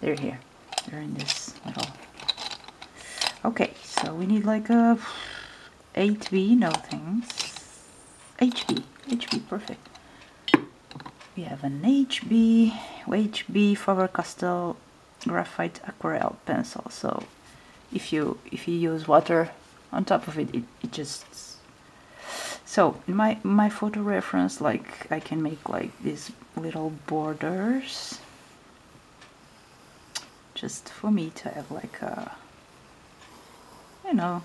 They're here. They're in this little. Okay, so we need like a 8B, no things. HB, HB, perfect. We have an HB, HB Faber-Castell graphite aquarelle pencil. So if you if you use water on top of it, it, it just so my my photo reference like I can make like these little borders just for me to have like a you know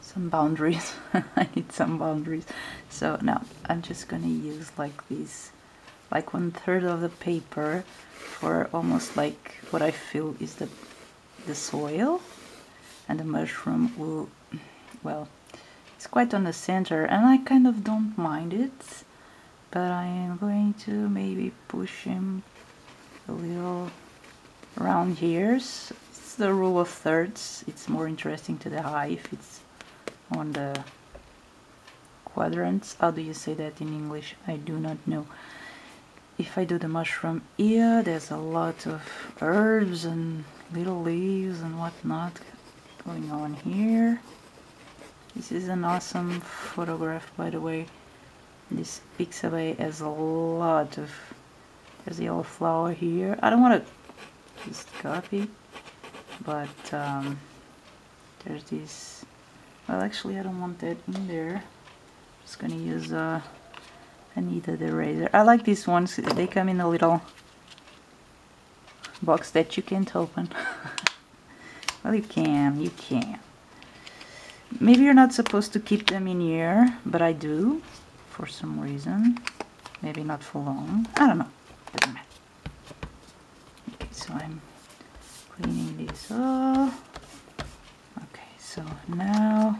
some boundaries I need some boundaries so now I'm just gonna use like this like one third of the paper for almost like what I feel is the the soil. And the mushroom will well it's quite on the center. And I kind of don't mind it but I am going to maybe push him a little around here. It's the rule of thirds. It's more interesting to the eye if it's on the quadrants. How do you say that in English? I do not know if I do the mushroom here there's a lot of herbs and little leaves and whatnot going on here. This is an awesome photograph by the way. This pixabay has a lot of there's a yellow flower here. I don't want to just copy but um, there's this well actually I don't want that in there. Just gonna use uh, a kneaded eraser I like these ones they come in a little box that you can't open well you can you can maybe you're not supposed to keep them in here but I do for some reason. Maybe not for long. I don't know. Doesn't matter. Okay, so I'm cleaning this up. Okay, so now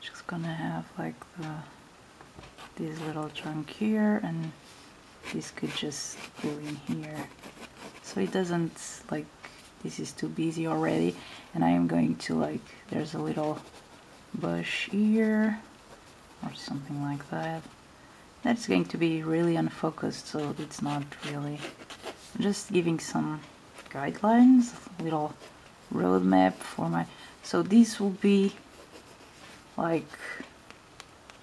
just gonna have like the this little trunk here and this could just go in here so it doesn't like this is too busy already and I am going to like there's a little bush here or something like that. That's going to be really unfocused, so it's not really just giving some guidelines, little roadmap for my. So this will be like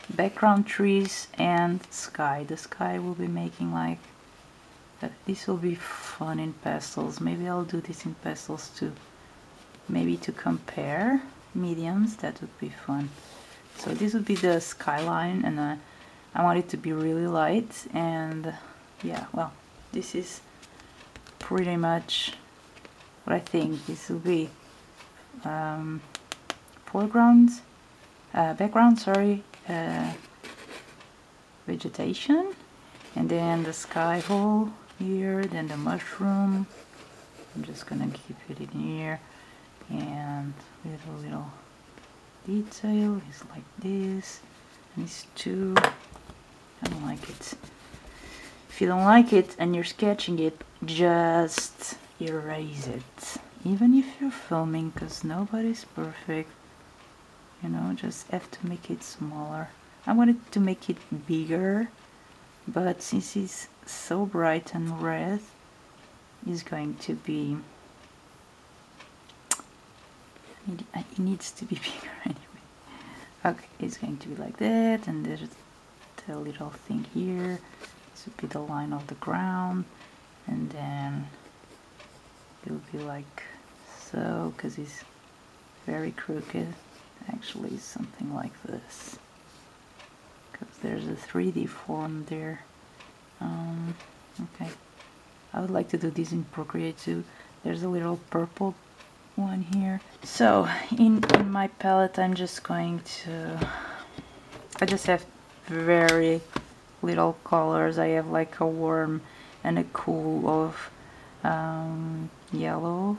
background trees and sky. The sky will be making like uh, this will be fun in pastels. Maybe I'll do this in pastels too. Maybe to compare mediums, that would be fun so this would be the skyline and uh, I want it to be really light and yeah well this is pretty much what I think this will be um, foreground uh, background sorry uh, vegetation and then the sky hole here then the mushroom. I'm just gonna keep it in here and little little detail is like this and it's too I don't like it. If you don't like it and you're sketching it just erase it even if you're filming because nobody's perfect you know just have to make it smaller. I wanted to make it bigger but since it's so bright and red it's going to be it needs to be bigger anyway. Okay it's going to be like that and there's the little thing here. This would be the line of the ground and then it will be like so because it's very crooked actually something like this because there's a 3D form there um, okay I would like to do this in Procreate too there's a little purple one here. So in, in my palette I'm just going to, I just have very little colors. I have like a warm and a cool of um, yellow,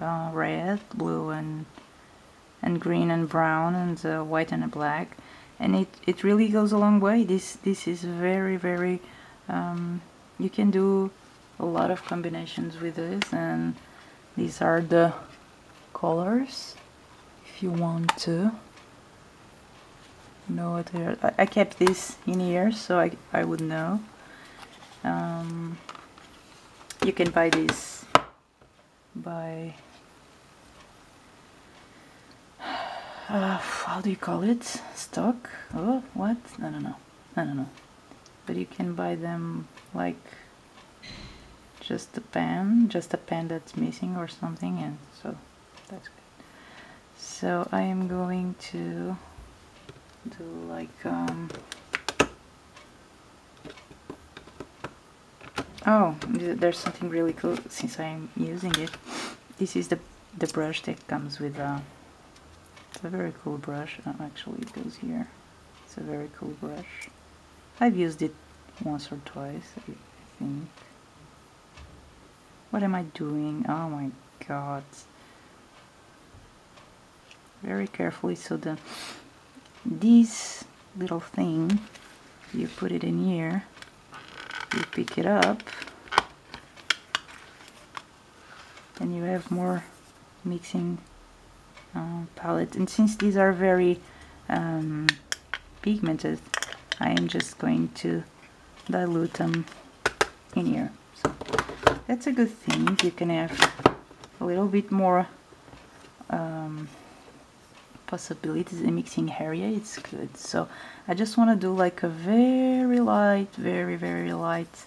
uh, red, blue and and green and brown and uh, white and black and it, it really goes a long way. This this is very very um, you can do a lot of combinations with this and these are the colors if you want to know what they are. I, I kept this in here so I, I would know um, you can buy this by uh, how do you call it? Stock? Oh what? I don't know I don't know but you can buy them like just a pen just a pen that's missing or something and so that's good. So I am going to do like um, oh there's something really cool since I'm using it. This is the the brush that comes with uh, it's a very cool brush. Actually it goes here. It's a very cool brush. I've used it once or twice I think. What am I doing? Oh my god. Very carefully so the this little thing you put it in here you pick it up and you have more mixing uh, palette and since these are very um, pigmented I am just going to dilute them in here. So that's a good thing. You can have a little bit more um, possibilities in mixing area. It's good. So I just want to do like a very light very very light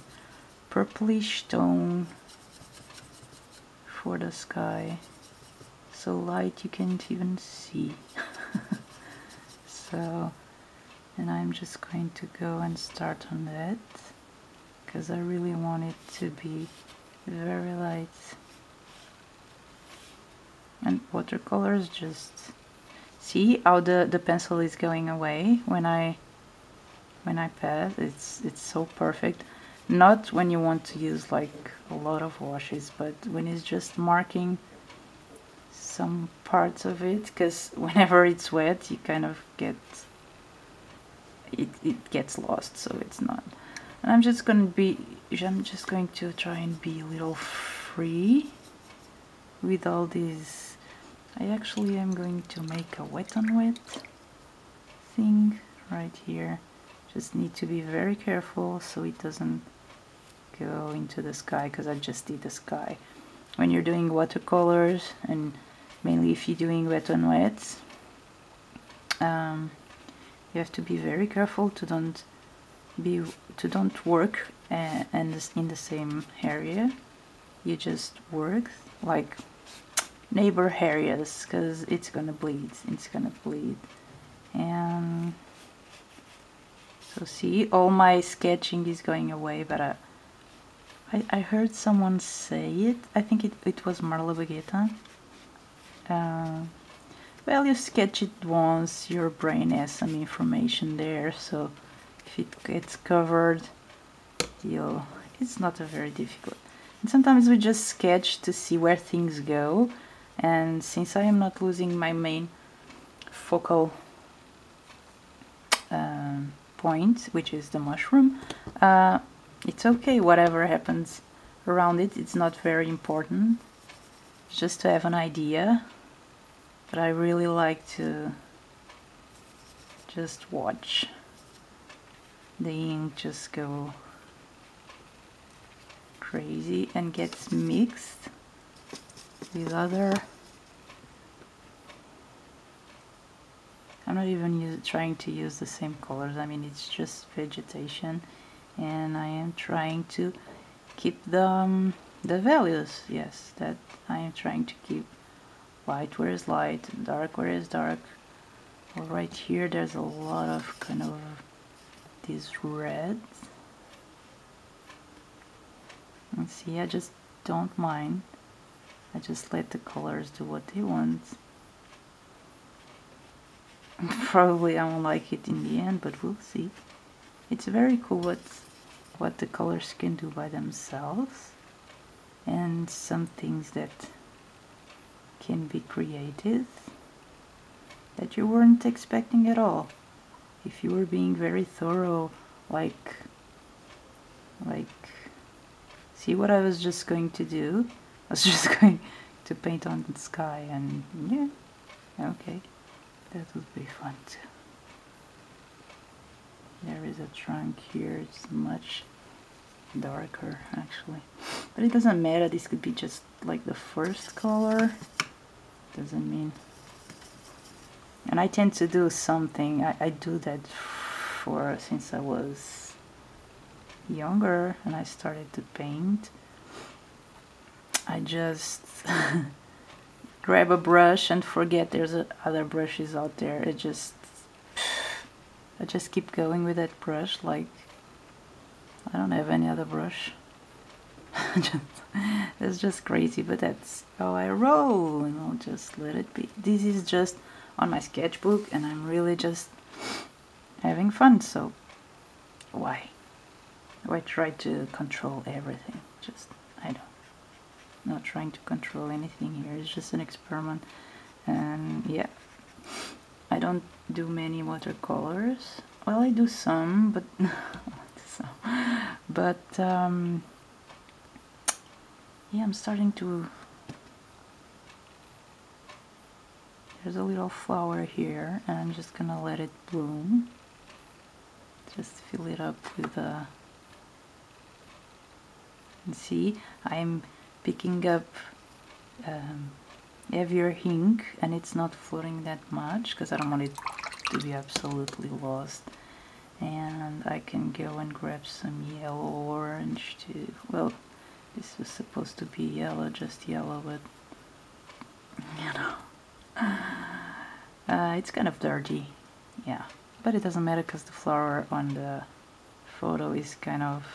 purplish tone for the sky so light you can't even see. So and I'm just going to go and start on that because I really want it to be very light. And watercolors just see how the, the pencil is going away? When I when I pass it's it's so perfect. Not when you want to use like a lot of washes but when it's just marking some parts of it because whenever it's wet you kind of get it, it gets lost so it's not. And I'm just gonna be I'm just going to try and be a little free with all these. I actually am going to make a wet on wet thing right here. Just need to be very careful so it doesn't go into the sky because I just did the sky. When you're doing watercolors and mainly if you're doing wet on wet. Um, you have to be very careful to don't be to don't work uh, and in the same area. You just work like neighbor areas because it's gonna bleed it's gonna bleed. And so see all my sketching is going away but I, I, I heard someone say it. I think it, it was Marla Baggetta uh, well you sketch it once your brain has some information there so if it gets covered you'll it's not a very difficult. And sometimes we just sketch to see where things go and since I am not losing my main focal um, point which is the mushroom uh, it's okay whatever happens around it it's not very important just to have an idea but I really like to just watch the ink just go crazy and gets mixed with other I'm not even use, trying to use the same colors I mean it's just vegetation and I am trying to keep the, um, the values yes that I am trying to keep light where is light dark where is dark well, right here there's a lot of kind of these reds and see I just don't mind I just let the colors do what they want. Probably I won't like it in the end, but we'll see. It's very cool what, what the colors can do by themselves and some things that can be creative that you weren't expecting at all. If you were being very thorough, like, like See what I was just going to do? I was just going to paint on the sky and yeah, okay, that would be fun too. There is a trunk here, it's much darker actually. But it doesn't matter, this could be just like the first color. Doesn't mean. And I tend to do something, I, I do that for since I was younger and I started to paint. I just grab a brush and forget there's other brushes out there. It just I just keep going with that brush like I don't have any other brush. it's just crazy, but that's how I roll, and I'll just let it be. This is just on my sketchbook, and I'm really just having fun, so why? Why try to control everything? Just, I don't. Not trying to control anything here, it's just an experiment, and yeah. I don't do many watercolors. Well, I do some, but so, but um, yeah, I'm starting to. There's a little flower here, and I'm just gonna let it bloom. Just fill it up with a. And see, I'm picking up um, heavier ink and it's not floating that much because I don't want it to be absolutely lost and I can go and grab some yellow orange too. Well this was supposed to be yellow just yellow but you know. Uh, it's kind of dirty yeah. But it doesn't matter because the flower on the photo is kind of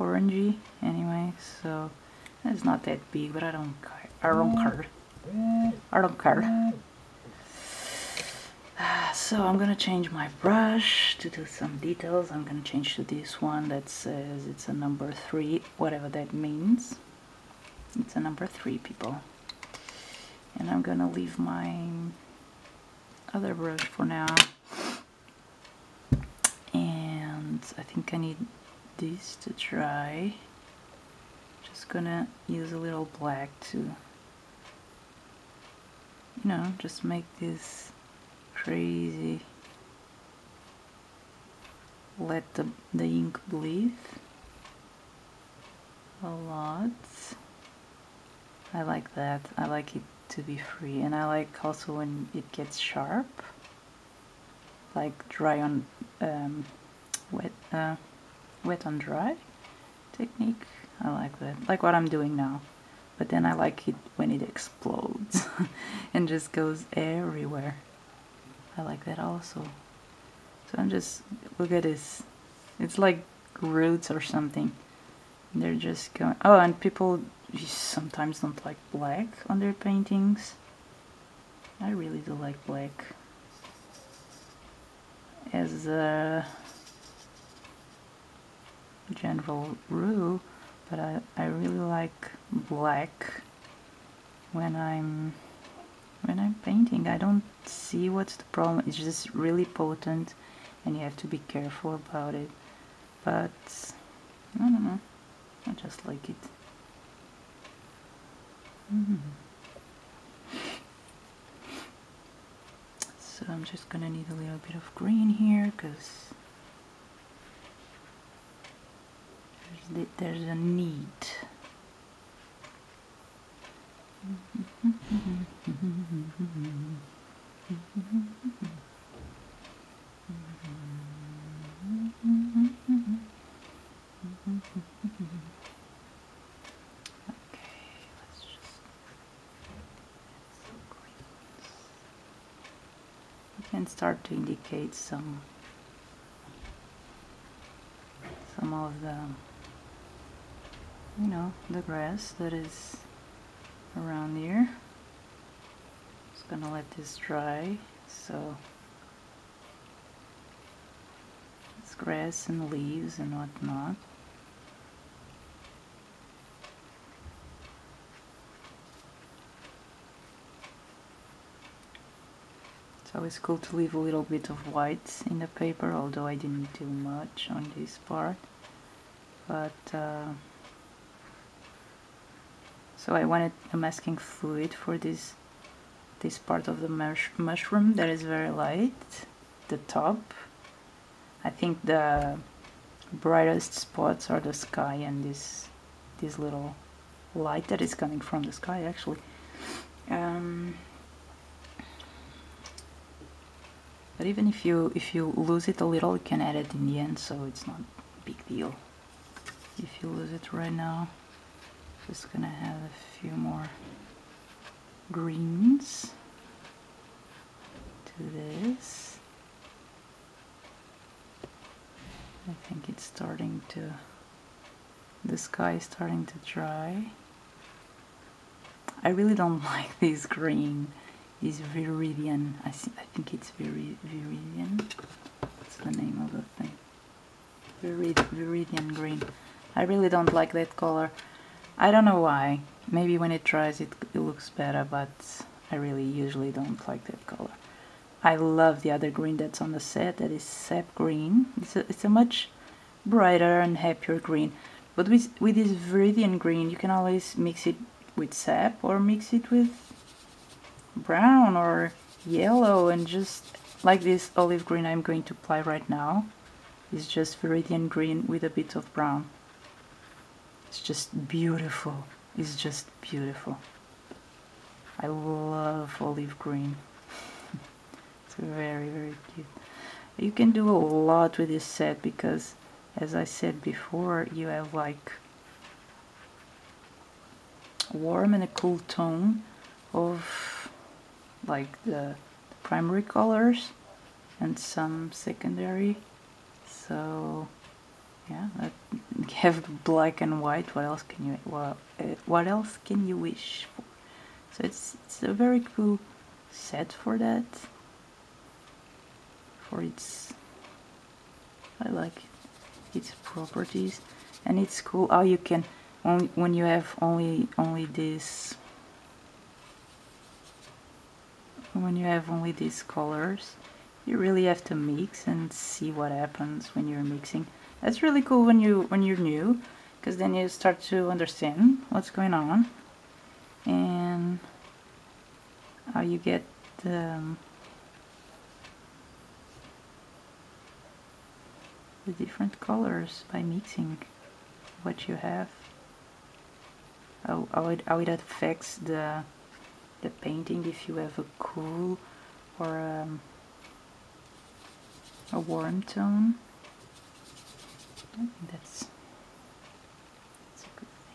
orangey anyway so it's not that big but I don't care. I don't care. I don't care so I'm gonna change my brush to do some details. I'm gonna change to this one that says it's a number three whatever that means. It's a number three people. And I'm gonna leave my other brush for now. And I think I need this to dry. Just gonna use a little black to you know just make this crazy. Let the, the ink bleed a lot. I like that. I like it to be free. And I like also when it gets sharp. Like dry on um, wet uh, wet on dry technique. I like that. Like what I'm doing now. But then I like it when it explodes and just goes everywhere I like that also. So I'm just, look at this. It's like roots or something. They're just going, oh, and people sometimes don't like black on their paintings. I really do like black. As a general rule, but I, I really like black when I'm when I'm painting I don't see what's the problem. It's just really potent and you have to be careful about it. But I don't know. I just like it. Mm. so I'm just gonna need a little bit of green here because there's, the, there's a need can start to indicate some some of the you know the grass that is around here just gonna let this dry so. It's grass and leaves and whatnot. It's always cool to leave a little bit of white in the paper, although I didn't do much on this part. But uh, so I wanted a masking fluid for this this part of the mush mushroom that is very light the top. I think the brightest spots are the sky and this this little light that is coming from the sky actually. Um, but even if you if you lose it a little you can add it in the end so it's not a big deal. If you lose it right now just gonna have a few more greens. To this. I think it's starting to the sky is starting to dry. I really don't like this green. This viridian. I, I think it's Viri viridian. What's the name of the thing? Virid viridian green. I really don't like that color I don't know why. Maybe when it dries it, it looks better but I really usually don't like that color. I love the other green that's on the set that is sap green. It's a, it's a much brighter and happier green. But with, with this viridian green you can always mix it with sap or mix it with brown or yellow and just like this olive green I'm going to apply right now is just viridian green with a bit of brown it's just beautiful. It's just beautiful. I love olive green. It's very very cute. You can do a lot with this set because as I said before you have like warm and a cool tone of like the, primary colors and some secondary. So yeah have black and white what else can you well, uh, what else can you wish for? So it's it's a very cool set for that. For its I like its properties. And it's cool how you can only when you have only only this when you have only these colors you really have to mix and see what happens when you're mixing that's really cool when you when you're new because then you start to understand what's going on. And how you get the, the different colors by mixing what you have. How, how, it, how it affects the the painting if you have a cool or um, a warm tone I think that's, that's a good thing.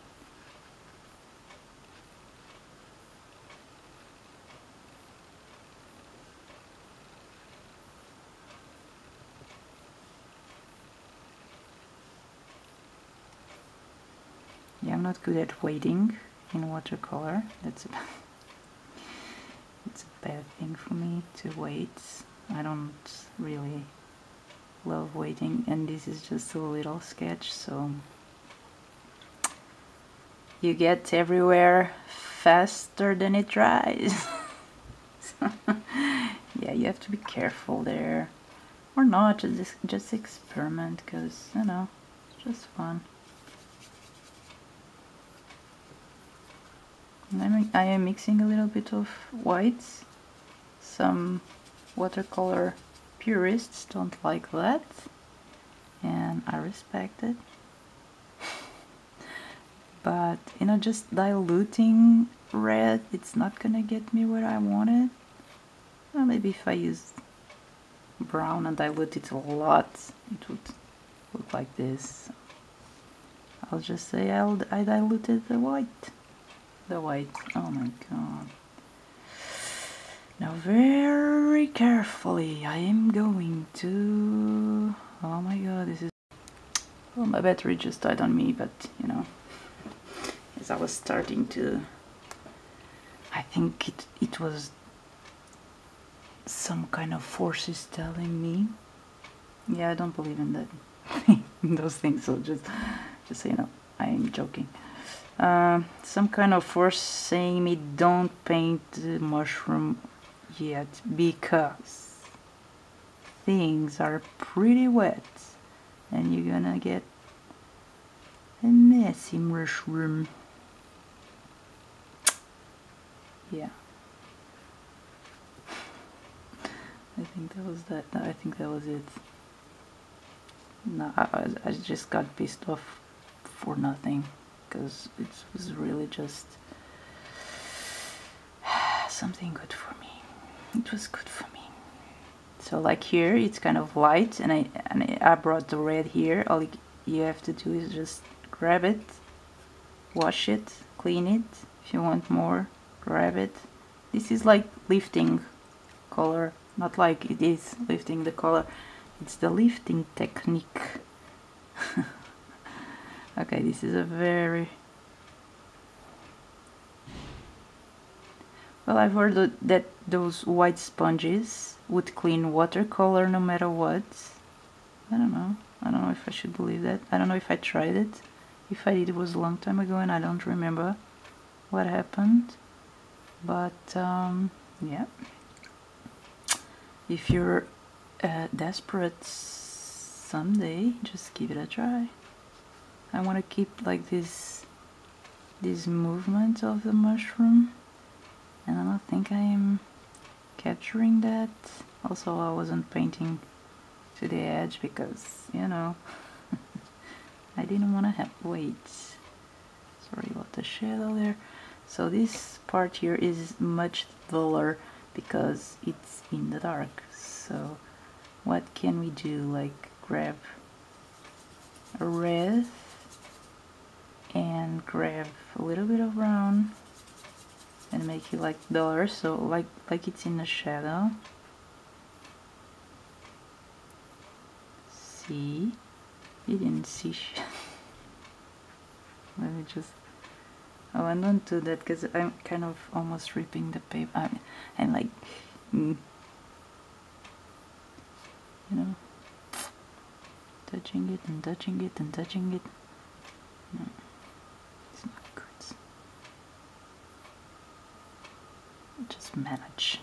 Yeah, I'm not good at waiting in watercolor. That's a, it's a bad thing for me to wait. I don't really love waiting and this is just a little sketch so. You get everywhere faster than it dries. So, yeah you have to be careful there. Or not just just experiment because you know it's just fun. I'm, I am mixing a little bit of whites some watercolor purists don't like that and I respect it. But you know just diluting red it's not gonna get me where I want it. Well, maybe if I use brown and dilute it a lot it would look like this. I'll just say I'll, I diluted the white. The white oh my god now very carefully I am going to... Oh my god, this is... Well, my battery just died on me, but you know, as I was starting to... I think it, it was some kind of forces telling me. Yeah, I don't believe in that, those things, so just, just so you know, I am joking. Uh, some kind of force saying me don't paint the mushroom yet because things are pretty wet and you're gonna get a messy mushroom. Yeah. I think that was that. I think that was it. No I, I just got pissed off for nothing because it was really just something good for me it was good for me. So like here it's kind of light and I and I brought the red here. All you have to do is just grab it wash it clean it. If you want more grab it. This is like lifting color not like it is lifting the color. It's the lifting technique. Okay this is a very well I've heard that those white sponges would clean watercolor no matter what. I don't know. I don't know if I should believe that. I don't know if I tried it. If I did it was a long time ago and I don't remember what happened. But um, yeah. If you're uh, desperate someday just give it a try. I want to keep like this this movement of the mushroom and I don't think I am capturing that. Also I wasn't painting to the edge because you know I didn't want to have weight. Sorry about the shadow there. So this part here is much duller because it's in the dark. So what can we do? Like grab a red and grab a little bit of brown and make it like duller so like like it's in the shadow. See? You didn't see let me just I don't do that because I'm kind of almost ripping the paper I'm, I'm like mm, you know? Touching it and touching it and touching it. No, it's not good just manage.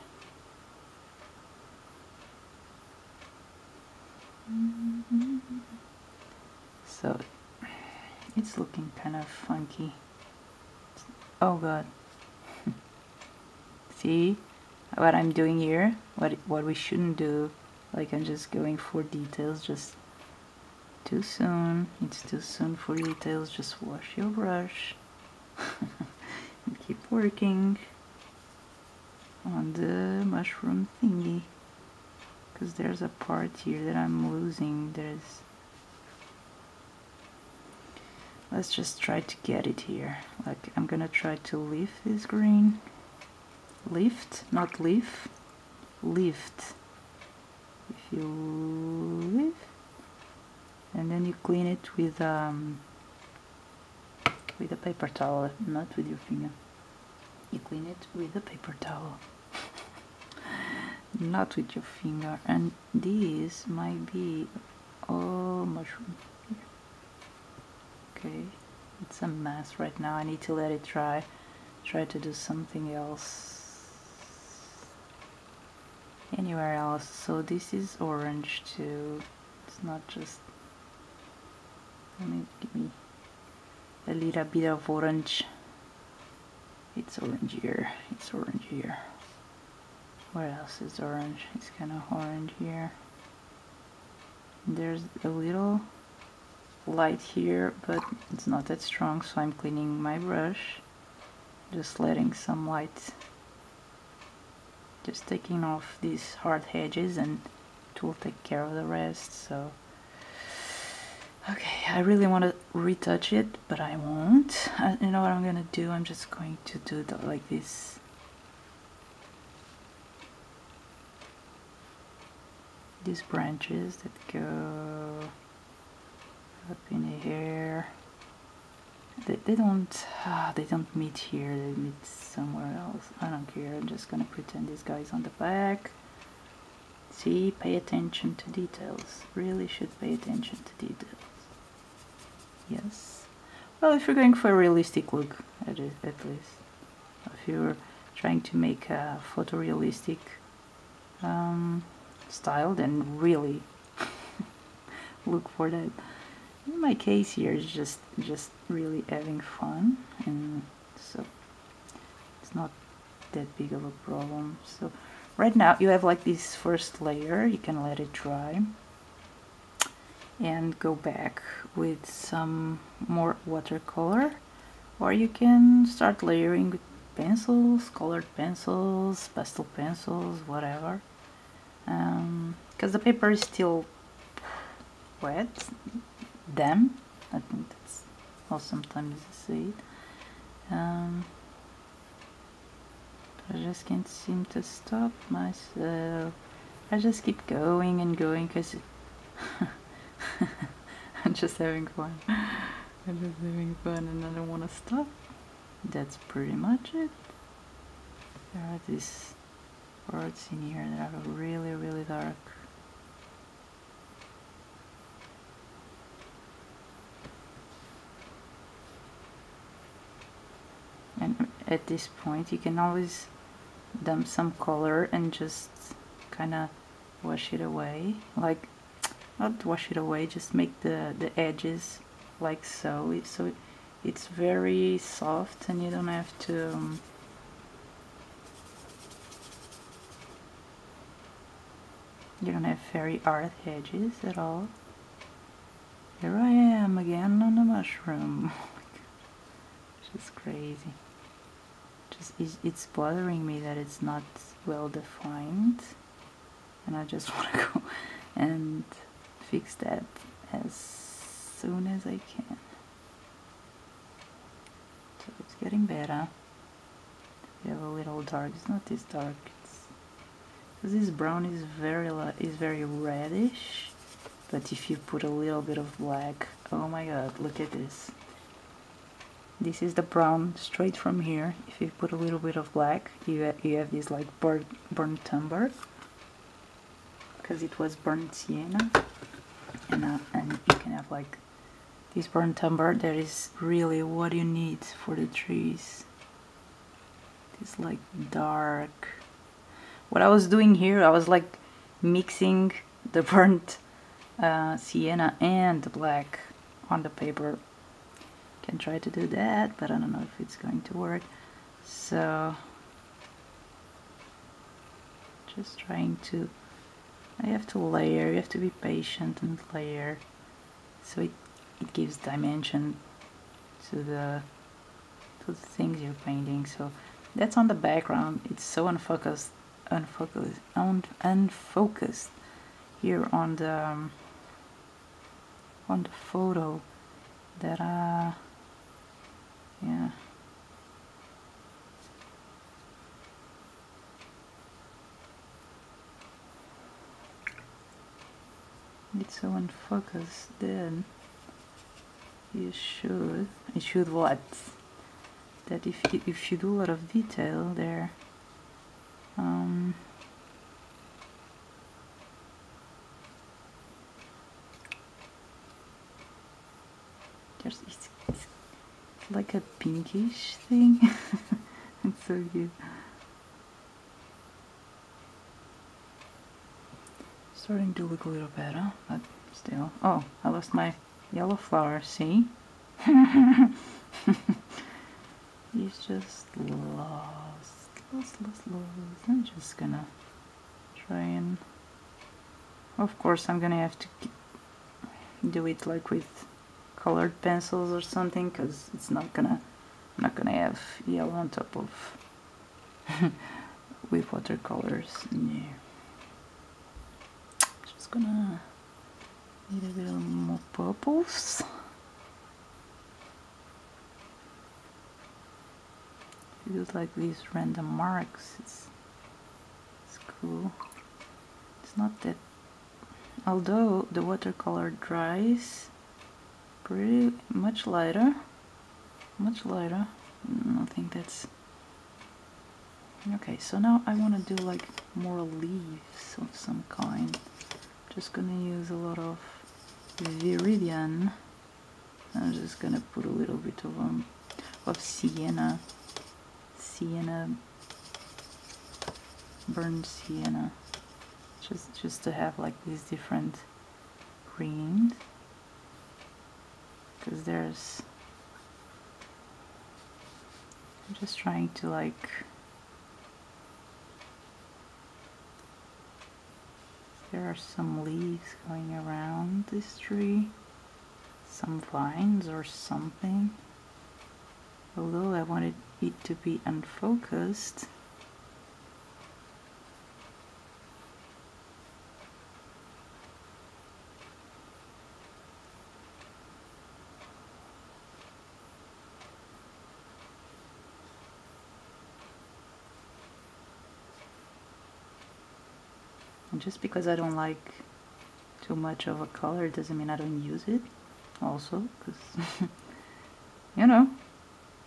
So it's looking kind of funky. Oh god. See what I'm doing here? What what we shouldn't do. Like I'm just going for details. Just too soon. It's too soon for details. Just wash your brush. And keep working on the mushroom thingy. Because there's a part here that I'm losing. There's let's just try to get it here. Like I'm gonna try to lift this green. Lift not leaf. Lift. If you lift and then you clean it with um, with a paper towel not with your finger. You clean it with a paper towel not with your finger and this might be all mushroom. Okay it's a mess right now. I need to let it dry. Try to do something else. Anywhere else. So this is orange too. It's not just let me give me a little bit of orange. It's orange here. It's orange here where else is orange? It's kind of orange here. There's a little light here but it's not that strong so I'm cleaning my brush. Just letting some light just taking off these hard edges and it will take care of the rest so. Okay I really want to retouch it but I won't. You know what I'm gonna do? I'm just going to do the, like this these branches that go up in here. They, they don't uh, they don't meet here they meet somewhere else. I don't care I'm just gonna pretend this guy's on the back. See pay attention to details really should pay attention to details. Yes. Well if you're going for a realistic look at, it, at least. If you're trying to make a photorealistic um, style then really look for that. In my case here is just just really having fun and so it's not that big of a problem. So right now you have like this first layer, you can let it dry and go back with some more watercolor. Or you can start layering with pencils, colored pencils, pastel pencils, whatever because um, the paper is still wet, damp, I think that's how sometimes you see it. Um, I just can't seem to stop myself. I just keep going and going because I'm just having fun. I'm just having fun and I don't want to stop. That's pretty much it. There are these parts in here that are really, really dark. And at this point you can always dump some color and just kind of wash it away like not wash it away just make the the edges like so so it's very soft and you don't have to um, you don't have fairy hard edges at all. Here I am again on the mushroom. Oh Which is crazy. Just it's bothering me that it's not well defined. And I just want to go and fix that as soon as I can. So it's getting better. We have a little dark. It's not this dark this brown is very is very reddish but if you put a little bit of black oh my god look at this. This is the brown straight from here. If you put a little bit of black you have, you have this like burnt, burnt because it was burnt sienna and, uh, and you can have like this burnt umber that is really what you need for the trees. This like dark what I was doing here I was like mixing the burnt uh, sienna and the black on the paper. Can try to do that but I don't know if it's going to work. So just trying to I have to layer you have to be patient and layer. So it, it gives dimension to the to the things you're painting. So that's on the background. It's so unfocused unfocused un, unfocused here on the um, on the photo that uh yeah. It's so unfocused then you should you should what that if you, if you do a lot of detail there um, there's it's like a pinkish thing. it's so cute. Starting to look a little better, but still. Oh, I lost my yellow flower, see? He's just lost, I'm just gonna try and... Of course, I'm gonna have to do it like with colored pencils or something because it's not gonna I'm not gonna have yellow on top of with watercolors yeah. just gonna need a little more purples do like these random marks. It's, it's cool. It's not that although the watercolor dries pretty much lighter much lighter. Mm, I think that's okay so now I want to do like more leaves of some kind. Just gonna use a lot of viridian. I'm just gonna put a little bit of um of sienna sienna, burnt sienna, just, just to have like these different greens, because there's, I'm just trying to like There are some leaves going around this tree, some vines or something. Although I wanted it to be unfocused. And just because I don't like too much of a color doesn't mean I don't use it also because you know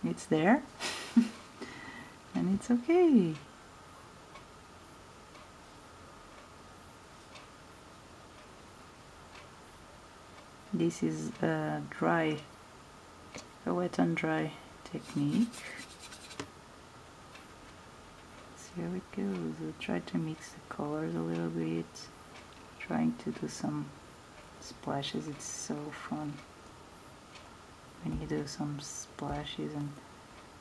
it's there it's okay. This is a dry a wet and dry technique. See how it goes. I try to mix the colors a little bit. Trying to do some splashes. It's so fun. When you do some splashes and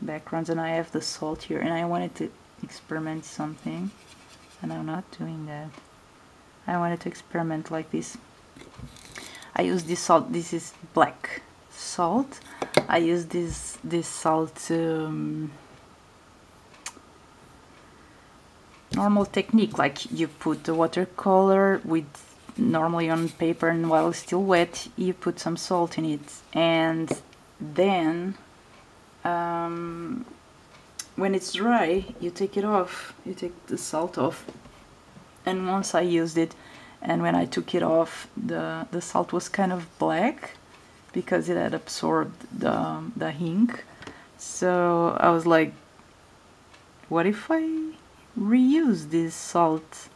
backgrounds and I have the salt here and I wanted to experiment something and I'm not doing that. I wanted to experiment like this. I use this salt this is black salt. I use this this salt um, normal technique like you put the watercolor with normally on paper and while still wet you put some salt in it and then um, when it's dry you take it off. You take the salt off. And once I used it and when I took it off the the salt was kind of black because it had absorbed the, the ink. So I was like what if I reuse this salt?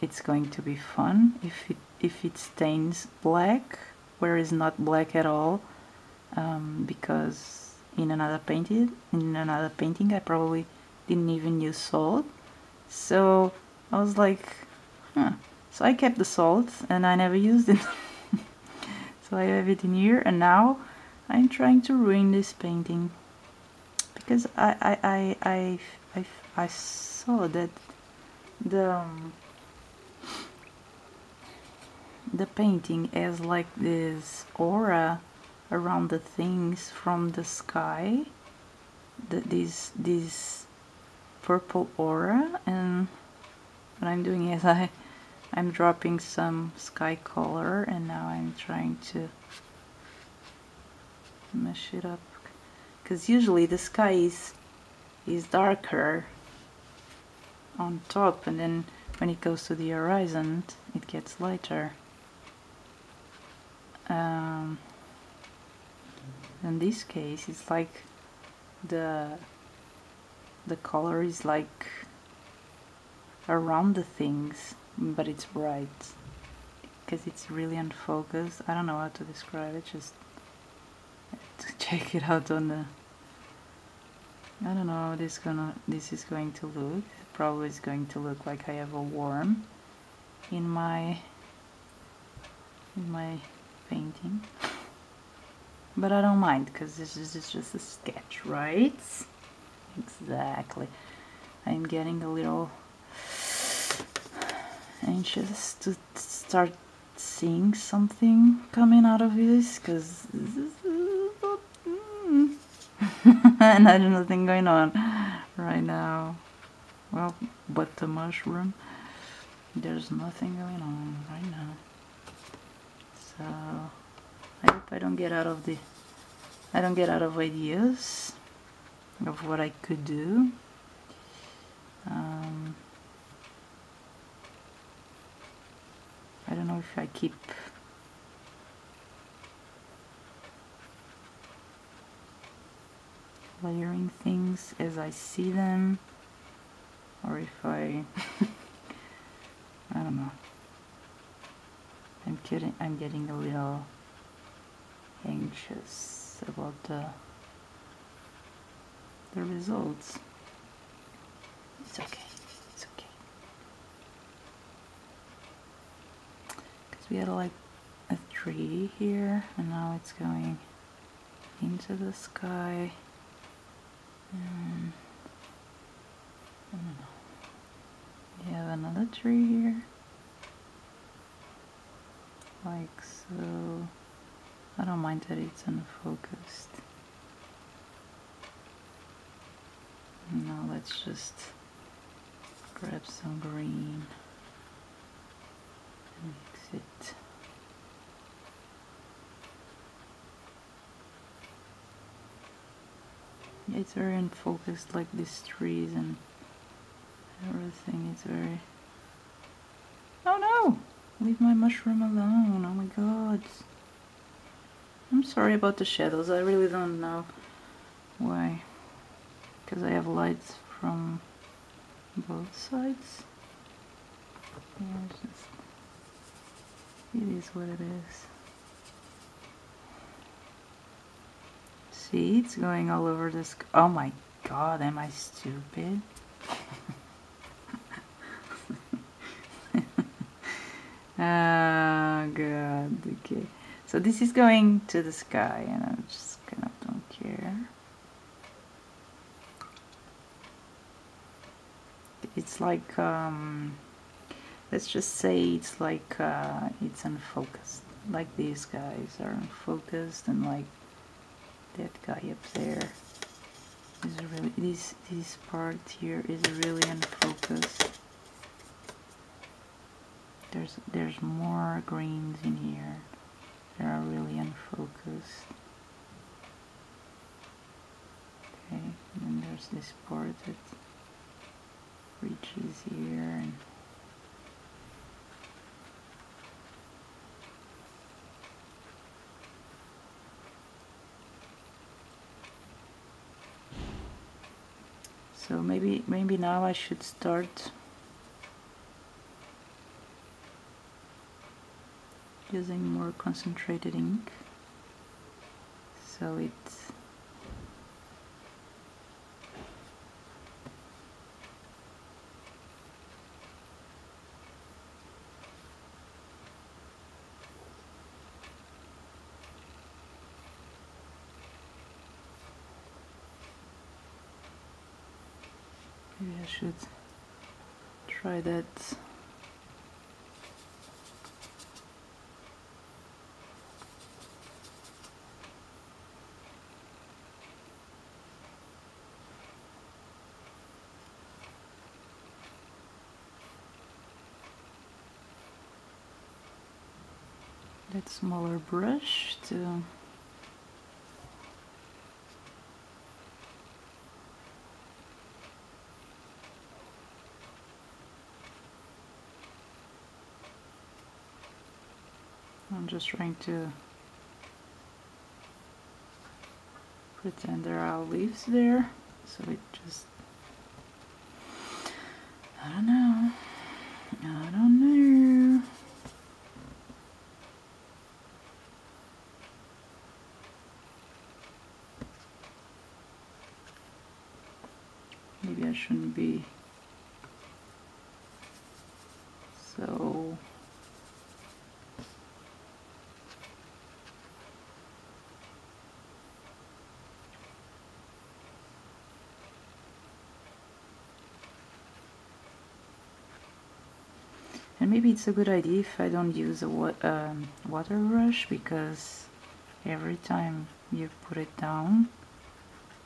It's going to be fun if it if it stains black where it's not black at all um, because in another painting in another painting I probably didn't even use salt. So I was like huh. so I kept the salt and I never used it. So I have it in here and now I'm trying to ruin this painting. Because I I, I, I, I, I saw that the um, the painting has like this aura around the things from the sky the, this this purple aura and what I'm doing is I I'm dropping some sky color and now I'm trying to mesh it up. Because usually the sky is is darker on top and then when it goes to the horizon it gets lighter. Um, in this case it's like the the color is like around the things but it's bright. Because it's really unfocused. I don't know how to describe it just to check it out on the I don't know how this gonna this is going to look. Probably it's going to look like I have a worm in my in my painting but I don't mind because this is just a sketch right? Exactly. I'm getting a little anxious to start seeing something coming out of this because and there's nothing going on right now. Well but the mushroom there's nothing going on right now. So I hope I don't get out of the I don't get out of ideas of what I could do. Um, I don't know if I keep layering things as I see them or if I I don't know. I'm kidding I'm getting a little anxious about the the results. It's okay it's okay. Because we had like a tree here and now it's going into the sky. And I don't know. We have another tree here. Like so. I don't mind that it's unfocused. Now let's just grab some green and mix it. It's very unfocused like these trees and everything is very Oh no! Leave my mushroom alone, oh my god. I'm sorry about the shadows, I really don't know why. Because I have lights from both sides. It is what it is. See, it's going all over this. Oh my god, am I stupid? oh god, okay. So this is going to the sky and I just kind of don't care. It's like, um, let's just say it's like, uh, it's unfocused. Like these guys are unfocused and like that guy up there is really, this, this part here is really unfocused. There's, there's more greens in here they are really unfocused. Okay, and then there's this part that reaches here and so maybe maybe now I should start using more concentrated ink. So it's maybe I should try that that smaller brush to I'm just trying to pretend there are leaves there so it just I don't know I don't know maybe I shouldn't be so and maybe it's a good idea if I don't use a wa um, water brush because every time you put it down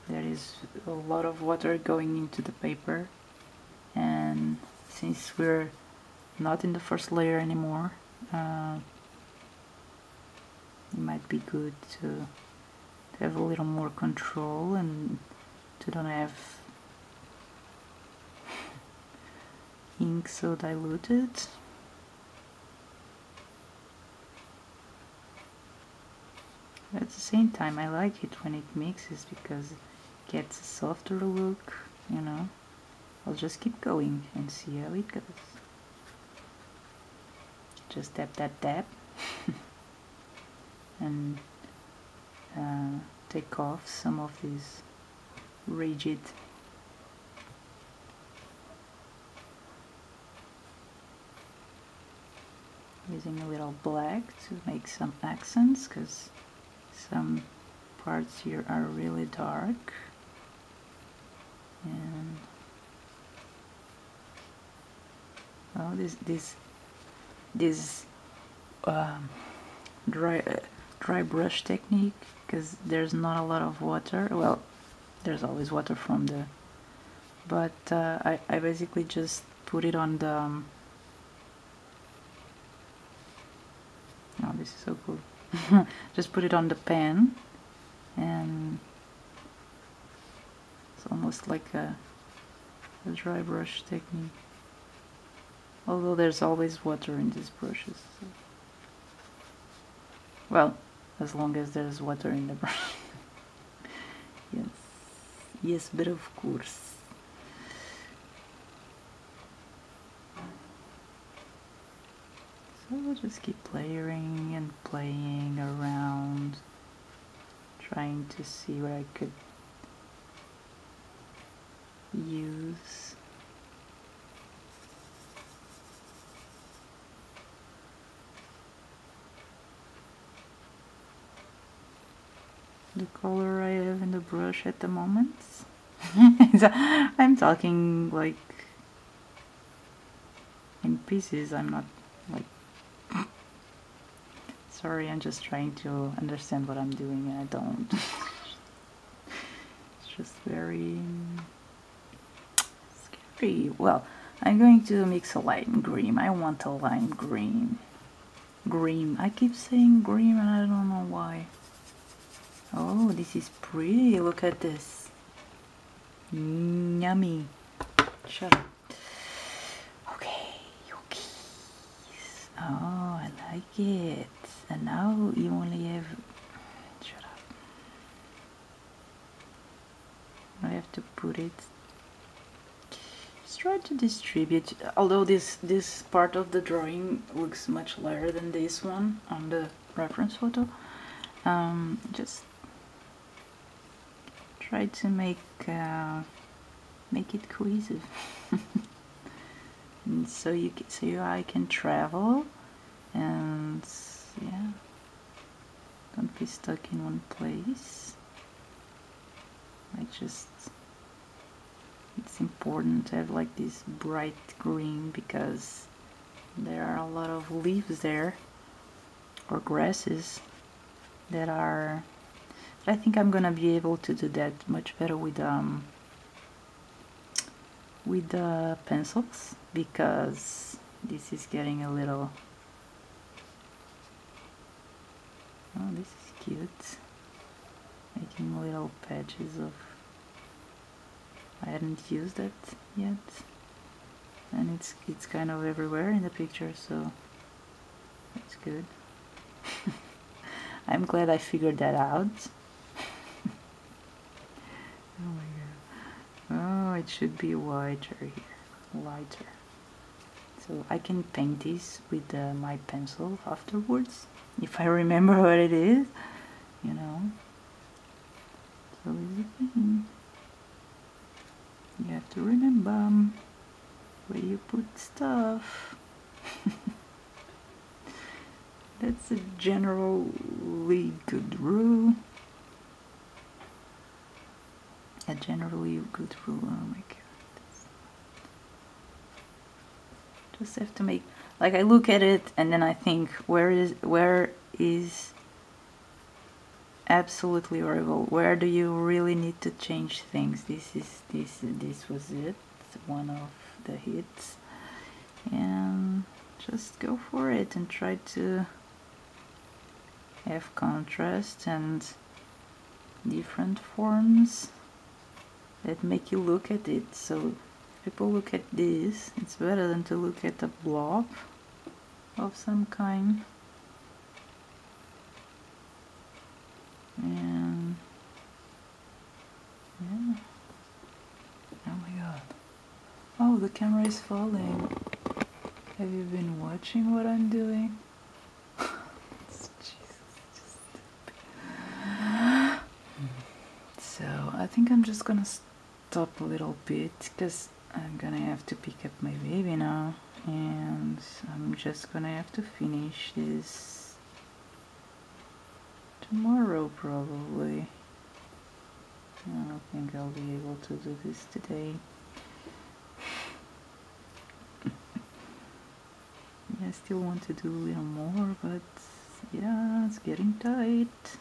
there is a lot of water going into the paper. And since we're not in the first layer anymore uh, it might be good to, have a little more control and to don't have ink so diluted at the same time I like it when it mixes because it gets a softer look, you know. I'll just keep going and see how it goes. Just tap, tap, tap. and uh, take off some of these rigid using a little black to make some accents because some parts here are really dark. And oh this this this um, dry uh, dry brush technique because there's not a lot of water. Well there's always water from the but uh, I, I basically just put it on the um, oh this is so cool just put it on the pan and it's almost like a, a dry brush technique. Although there's always water in these brushes so. well as long as there's water in the brush. Yes. Yes but of course we'll just keep layering and playing around trying to see what I could use the color I have in the brush at the moment. I'm talking like in pieces, I'm not like sorry, I'm just trying to understand what I'm doing and I don't. it's just very scary. Well, I'm going to mix a lime green. I want a lime green. Green. I keep saying green and I don't know why. Oh, this is pretty. Look at this. Mm, yummy. Shut up. Okay, yogis. Oh, I like it. And now you only have. Shut up. I have to put it. Just try to distribute. Although this this part of the drawing looks much lighter than this one on the reference photo. Um, just try to make uh, make it cohesive so you so you, I can travel and yeah. Don't be stuck in one place. I just it's important to have like this bright green because there are a lot of leaves there or grasses that are I think I'm gonna be able to do that much better with um with the pencils because this is getting a little this is cute making little patches of I hadn't used that yet and it's it's kind of everywhere in the picture so that's good I'm glad I figured that out Oh my god. Oh, it should be whiter here. Lighter. So I can paint this with uh, my pencil afterwards. If I remember what it is. You know. So is it You have to remember um, where you put stuff. That's a generally good rule. a generally good rule. Oh my god. Just have to make like I look at it and then I think where is where is absolutely horrible. Where do you really need to change things? This is this this was it. One of the hits. And just go for it and try to have contrast and different forms that make you look at it. So people look at this, it's better than to look at a blob of some kind. And yeah. Oh my god. Oh, the camera is falling. Have you been watching what I'm doing? so I think I'm just gonna stop a little bit because I'm gonna have to pick up my baby now and I'm just gonna have to finish this tomorrow probably I don't think I'll be able to do this today I still want to do a little more but Yeah, it's getting tight.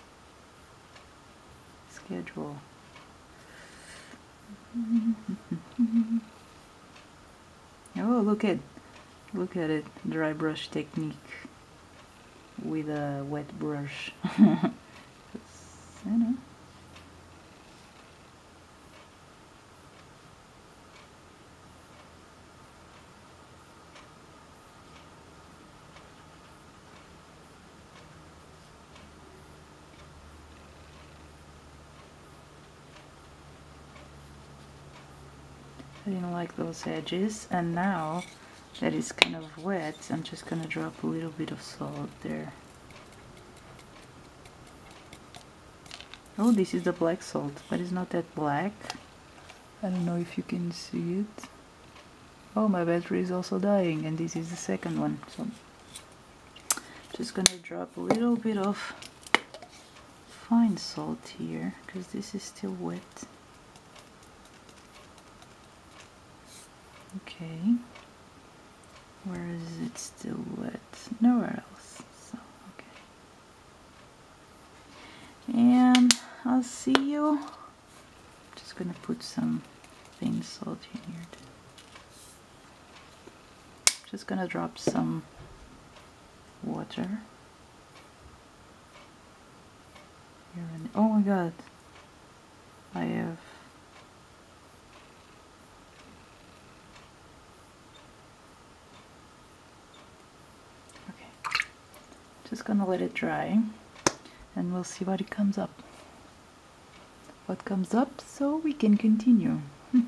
Schedule. oh, look at look at it. Dry brush technique with a wet brush. you know. I didn't like those edges and now that is kind of wet I'm just gonna drop a little bit of salt there. Oh this is the black salt but it's not that black. I don't know if you can see it. Oh my battery is also dying and this is the second one so just gonna drop a little bit of fine salt here because this is still wet Okay. Where is it still wet? Nowhere else. So, okay. And I'll see you. Just gonna put some thin salt in here. Just gonna drop some water. Here and oh my god. I have Just gonna let it dry and we'll see what it comes up. What comes up so we can continue.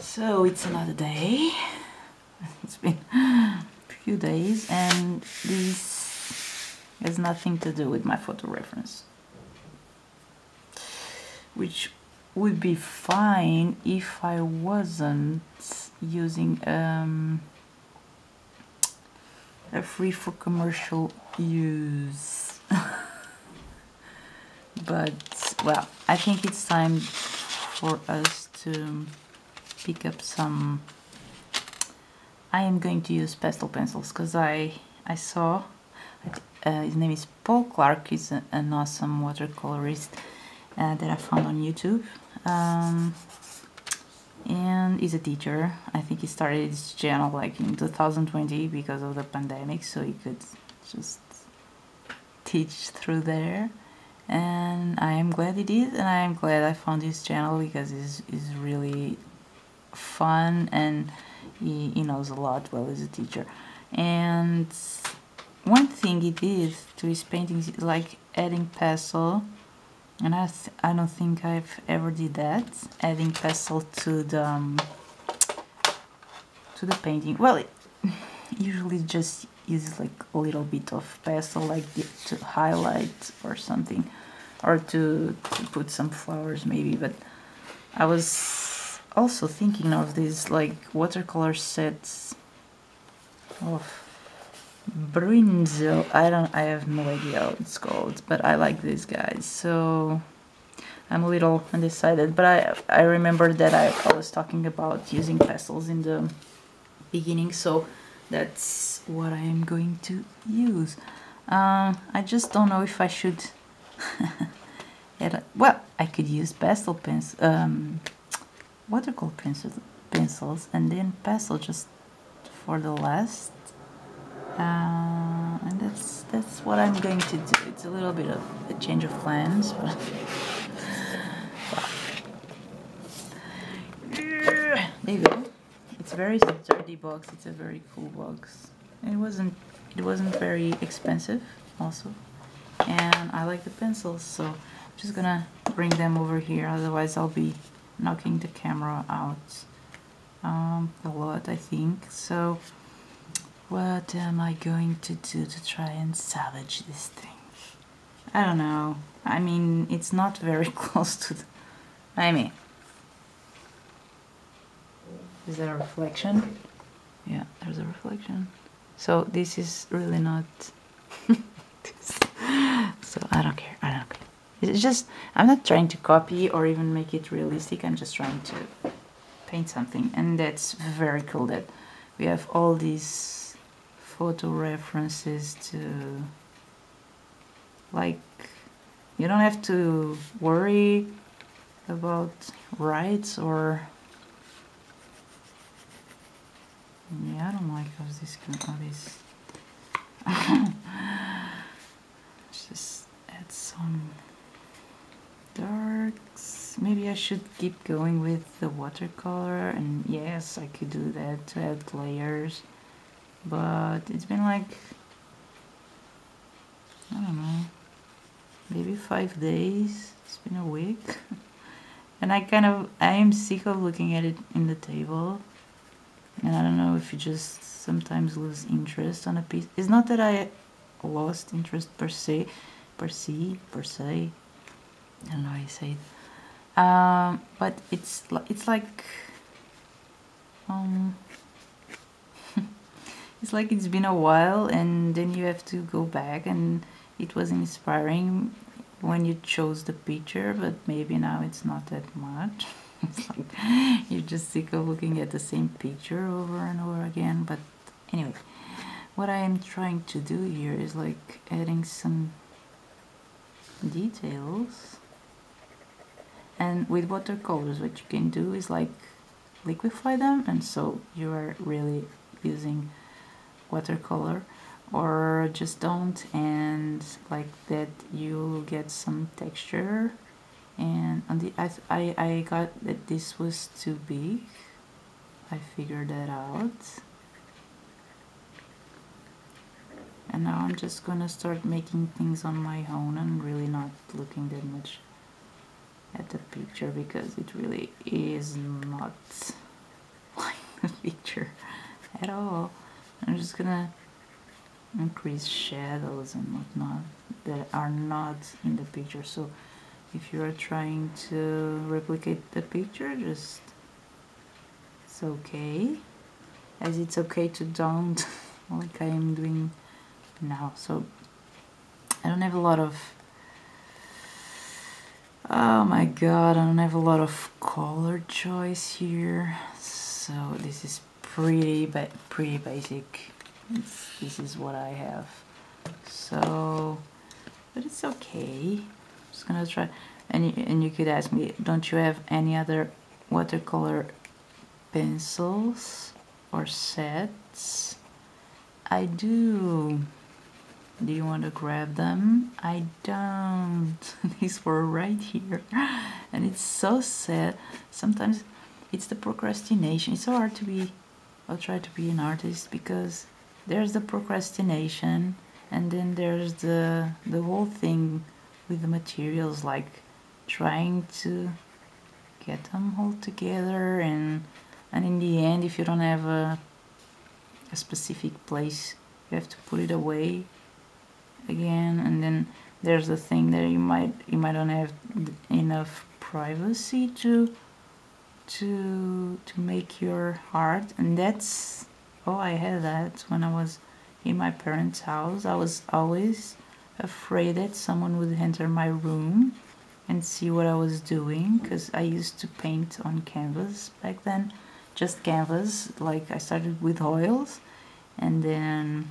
so it's another day. It's been a few days and this has nothing to do with my photo reference. Which would be fine if I wasn't using um, free for commercial use. but, well, I think it's time for us to pick up some... I am going to use pastel pencils because I, I saw, uh, his name is Paul Clark, he's an awesome watercolorist uh, that I found on YouTube. Um, and he's a teacher. I think he started his channel like in 2020 because of the pandemic, so he could just teach through there. And I am glad he did, and I am glad I found his channel because he's, he's really fun and he, he knows a lot well as a teacher. And one thing he did to his paintings is like adding pastel and I, I don't think I've ever did that adding pastel to the um, to the painting. Well it usually just uses like a little bit of pastel like to highlight or something or to, to put some flowers maybe but I was also thinking of these like watercolor sets of Brinzel, I don't, I have no idea what it's called, but I like these guys, so I'm a little undecided, but I, I remember that I, I was talking about using pastels in the beginning, so that's what I am going to use. Um, I just don't know if I should, well, I could use pastel pens, um, watercolor pencils, pencils, and then pastel just for the last uh, and that's that's what I'm going to do. It's a little bit of a change of plans, but there you go. It's a very sturdy box. It's a very cool box. It wasn't it wasn't very expensive also, and I like the pencils, so I'm just gonna bring them over here. Otherwise, I'll be knocking the camera out um, a lot, I think. So. What am I going to do to try and salvage this thing? I don't know. I mean, it's not very close to the... I mean... Is there a reflection? Yeah, there's a reflection. So this is really not... so I don't care, I don't care. It's just, I'm not trying to copy or even make it realistic. I'm just trying to paint something. And that's very cool that we have all these photo references to like you don't have to worry about rights or yeah I don't like how this how this just add some darks. Maybe I should keep going with the watercolor and yes I could do that to add layers but it's been like I don't know maybe five days. It's been a week. And I kind of I am sick of looking at it in the table. And I don't know if you just sometimes lose interest on a piece. It's not that I lost interest per se per se per se. I don't know how you say it. Um, but it's it's like um it's like it's been a while and then you have to go back and it was inspiring when you chose the picture but maybe now it's not that much. Like you're just sick of looking at the same picture over and over again but anyway what I am trying to do here is like adding some details. And with watercolors what you can do is like liquefy them and so you are really using watercolor or just don't and like that you'll get some texture. And on the I, I, I got that this was too big. I figured that out. And now I'm just gonna start making things on my own and really not looking that much at the picture because it really is not like the picture at all I'm just gonna increase shadows and whatnot that are not in the picture. So if you are trying to replicate the picture just it's okay. As it's okay to don't like I am doing now. So I don't have a lot of oh my god I don't have a lot of color choice here. So this is pretty but pretty basic. This is what I have. So but it's okay. I'm just gonna try and you, and you could ask me don't you have any other watercolor pencils or sets? I do. Do you want to grab them? I don't. These were right here. And it's so sad. Sometimes it's the procrastination. It's so hard to be I'll try to be an artist because there's the procrastination and then there's the the whole thing with the materials like trying to get them all together and and in the end if you don't have a, a specific place you have to put it away again. And then there's the thing that you might you might not have enough privacy to to to make your heart and that's Oh, I had that when I was in my parents' house. I was always afraid that someone would enter my room and see what I was doing because I used to paint on canvas back then, just canvas. Like I started with oils and then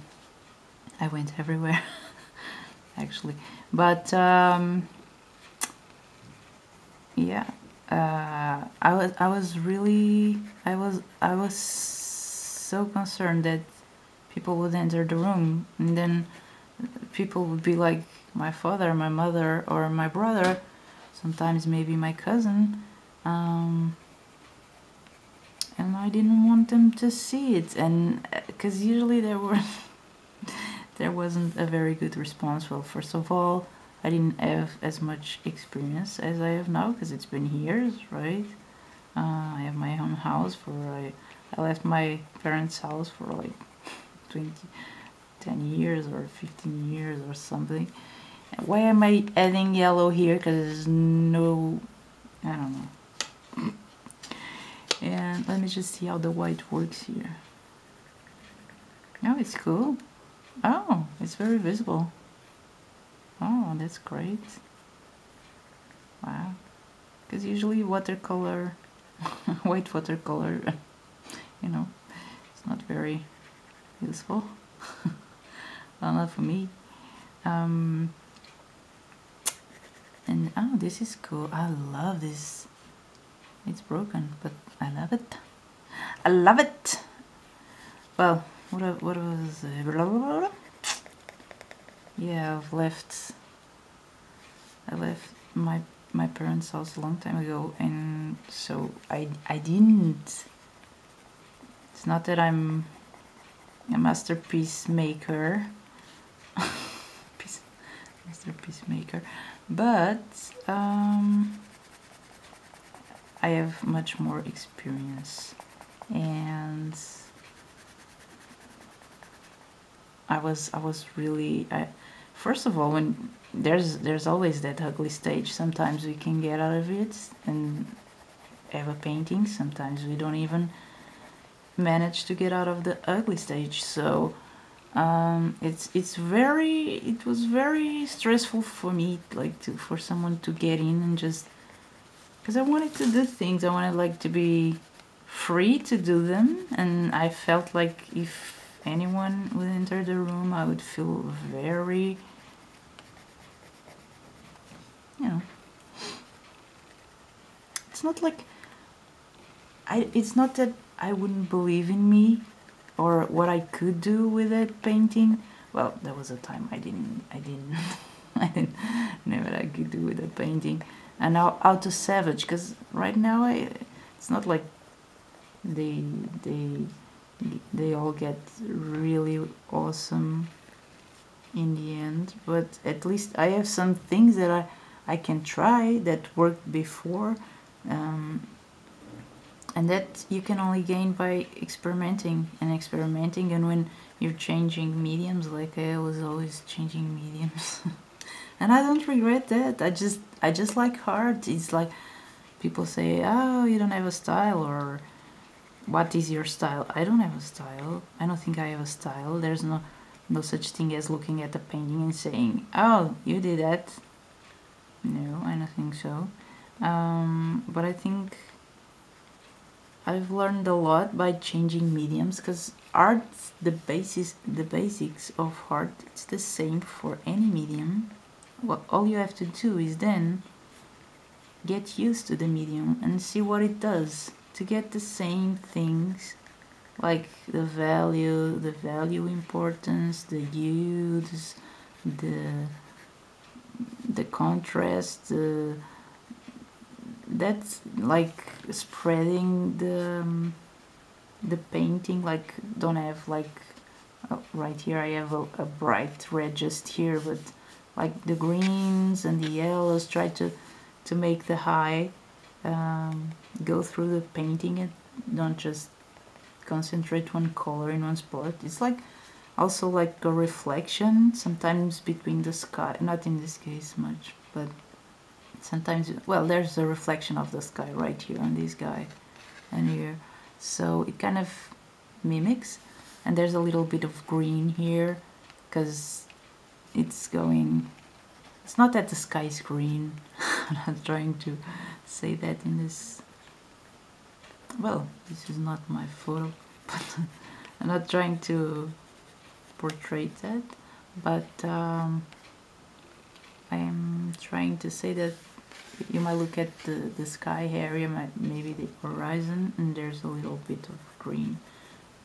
I went everywhere actually. But um, yeah, uh, I was I was really I was I was so concerned that people would enter the room and then people would be like my father, my mother, or my brother, sometimes maybe my cousin. Um, and I didn't want them to see it, and because usually there were there wasn't a very good response. Well, first of all, I didn't have as much experience as I have now because it's been years, right? Uh, I have my own house for I I left my parents' house for like 20, 10 years or 15 years or something. Why am I adding yellow here? Because there's no, I don't know. And let me just see how the white works here. Oh, it's cool. Oh, it's very visible. Oh, that's great. Wow. Because usually watercolor, white watercolor you know it's not very useful well, not for me. Um, and oh, this is cool. I love this. It's broken, but I love it. I love it. Well, what what was it? Yeah, I've left. I left my my parents' house a long time ago, and so I I didn't. It's not that I'm a masterpiece maker, masterpiece maker, but um, I have much more experience, and I was I was really I, first of all when there's there's always that ugly stage. Sometimes we can get out of it and have a painting. Sometimes we don't even manage to get out of the ugly stage. So um, it's it's very it was very stressful for me like to for someone to get in and just because I wanted to do things. I wanted like to be free to do them. And I felt like if anyone would enter the room I would feel very you know. It's not like I it's not that I wouldn't believe in me or what I could do with that painting. Well there was a time I didn't I didn't I didn't know what I could do with that painting. And now out to savage because right now I it's not like they they they all get really awesome in the end. But at least I have some things that I I can try that worked before um, and that you can only gain by experimenting and experimenting. And when you're changing mediums like I was always changing mediums. And I don't regret that. I just I just like art. It's like people say oh you don't have a style or what is your style? I don't have a style. I don't think I have a style. There's no no such thing as looking at a painting and saying oh you did that. No, I don't think so. Um, but I think I've learned a lot by changing mediums because art, the basis, the basics of art, it's the same for any medium. What all you have to do is then get used to the medium and see what it does to get the same things like the value, the value importance, the hues, the the contrast uh, that's like spreading the um, the painting like don't have like oh, right here I have a, a, bright red just here but like the greens and the yellows try to to make the high um, go through the painting and don't just concentrate one color in one spot. It's like also like a reflection sometimes between the sky not in this case much but sometimes well there's a reflection of the sky right here on this guy and here. So it kind of mimics and there's a little bit of green here because it's going it's not that the sky is green. I'm not trying to say that in this well this is not my photo but I'm not trying to portray that but um, I am trying to say that you might look at the, the sky area maybe the horizon and there's a little bit of green.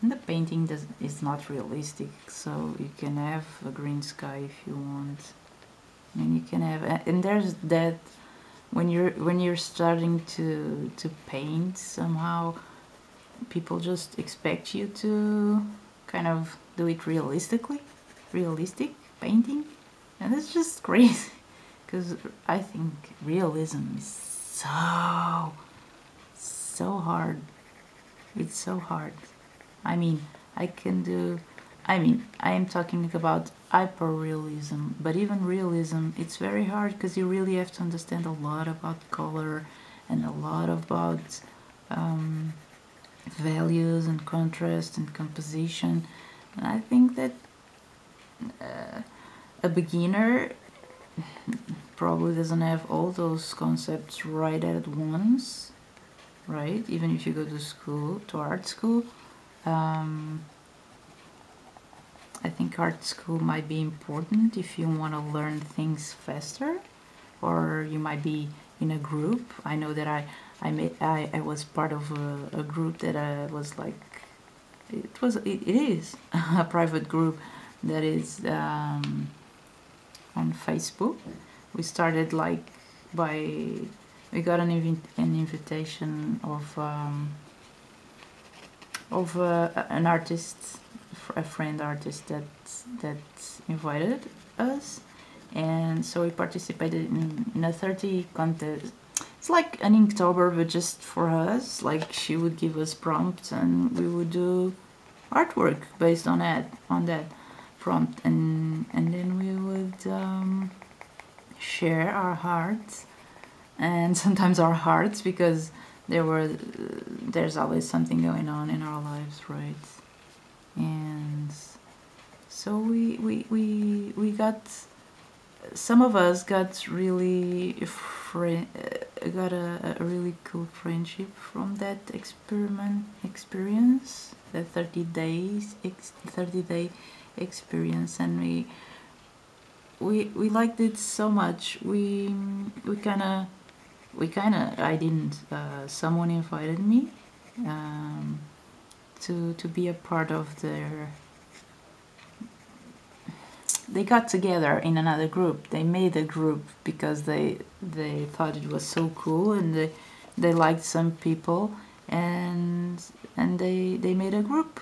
And the painting does is not realistic so you can have a green sky if you want. And you can have and there's that when you're when you're starting to to paint somehow people just expect you to kind of do it realistically, realistic painting, and it's just crazy because I think realism is so, so hard. It's so hard. I mean, I can do, I mean, I am talking about hyperrealism, but even realism, it's very hard because you really have to understand a lot about color and a lot about um, values and contrast and composition. And I think that uh, a beginner probably doesn't have all those concepts right at once right? Even if you go to school to art school um, I think art school might be important if you want to learn things faster, or you might be in a group. I know that I I made I, I was part of a, a group that I was like it was it, it is a private group that is um, on Facebook. We started like by we got an invi an invitation of um, of uh, an artist, a friend artist that that invited us, and so we participated in, in a 30 contest. It's like an Inktober, but just for us. Like she would give us prompts, and we would do artwork based on that on that prompt, and and then we would um, share our hearts and sometimes our hearts because there were there's always something going on in our lives right and so we we we, we got some of us got really uh, got a, a really cool friendship from that experiment experience the 30 days 30 day experience. And we we we liked it so much. We we kind of we kind of I didn't uh, someone invited me um, to to be a part of their they got together in another group. They made a group because they they thought it was so cool and they they liked some people and and they they made a group.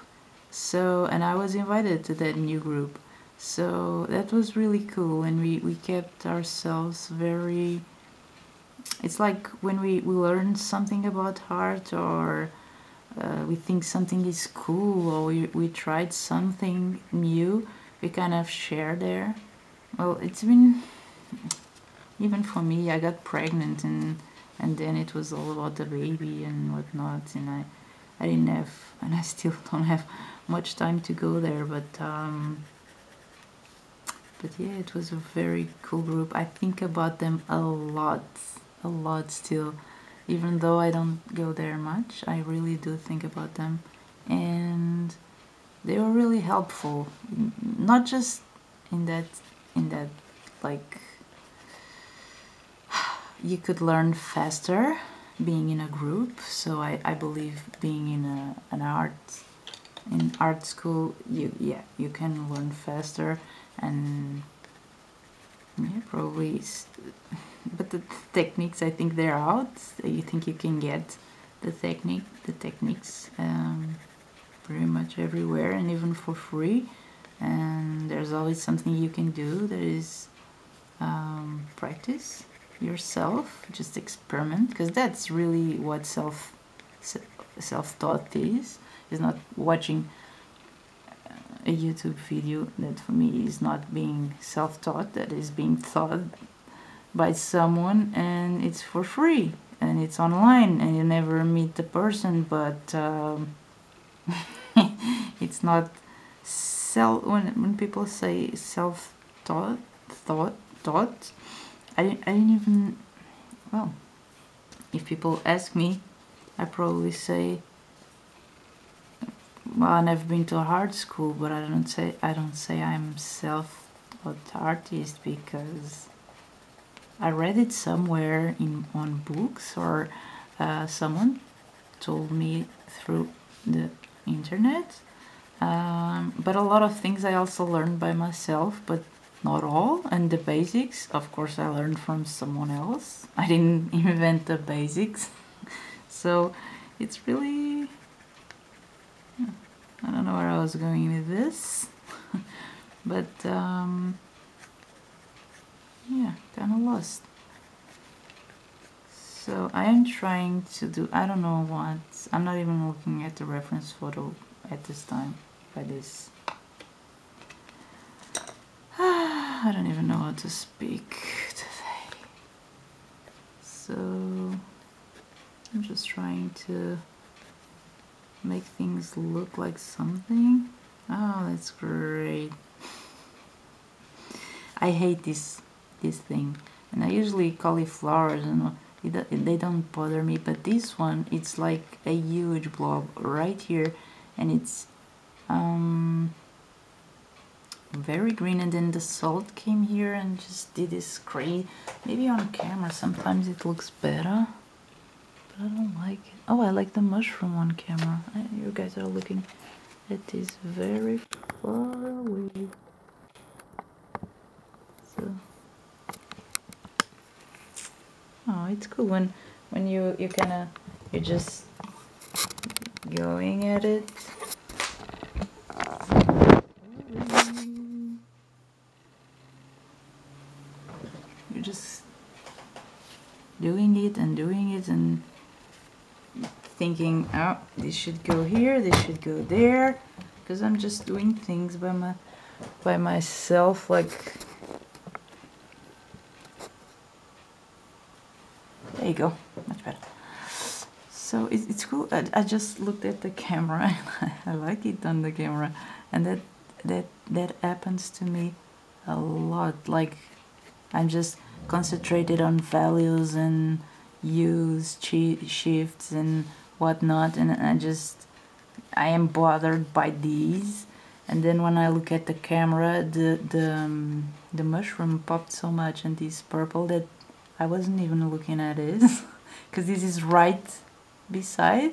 So and I was invited to that new group. So that was really cool and we we kept ourselves very it's like when we, we learn something about art or uh, we think something is cool or we, we tried something new we kind of share there. Well it's been even for me i got pregnant and and then it was all about the baby and whatnot and i i didn't have and i still don't have much time to go there but um but yeah it was a very cool group. I think about them a lot a lot still even though I don't go there much I really do think about them. And they were really helpful. Not just in that in that like you could learn faster being in a group. So I, I believe being in a, an art in art school you yeah you can learn faster and yeah probably but the techniques I think they're out. You think you can get the technique the techniques um, pretty much everywhere and even for free. And there's always something you can do that is um, practice yourself just experiment because that's really what self self-taught is is not watching a YouTube video that for me is not being self-taught that is being taught by someone and it's for free and it's online and you never meet the person but um, it's not self when, when people say self-taught thought thought I, I didn't even well if people ask me I probably say well I never been to a art school but I don't say I don't say I'm self-taught artist because I read it somewhere in on books or uh, someone told me through the internet. Um, but a lot of things I also learned by myself, but not all. And the basics, of course, I learned from someone else. I didn't invent the basics. so it's really. I don't know where I was going with this. but. Um, yeah kind of lost so I am trying to do I don't know what I'm not even looking at the reference photo at this time by this I don't even know how to speak today so I'm just trying to make things look like something? Oh that's great. I hate this this thing. And I usually cauliflowers and they don't bother me but this one it's like a huge blob right here. And it's um very green. And then the salt came here and just did this crazy maybe on camera sometimes it looks better but I don't like it. Oh I like the mushroom on camera. You guys are looking. At this very far away. So. Oh it's cool when when you you kind of you're just going at it. You're just doing it and doing it and thinking oh this should go here this should go there because I'm just doing things by my by myself like there you go much better. So it, it's cool I, I just looked at the camera and I, I like it on the camera and that that that happens to me a lot like I'm just concentrated on values and hue shifts and whatnot and I just I am bothered by these. And then when I look at the camera the the um, the mushroom popped so much and this purple that I wasn't even looking at it because this is right beside.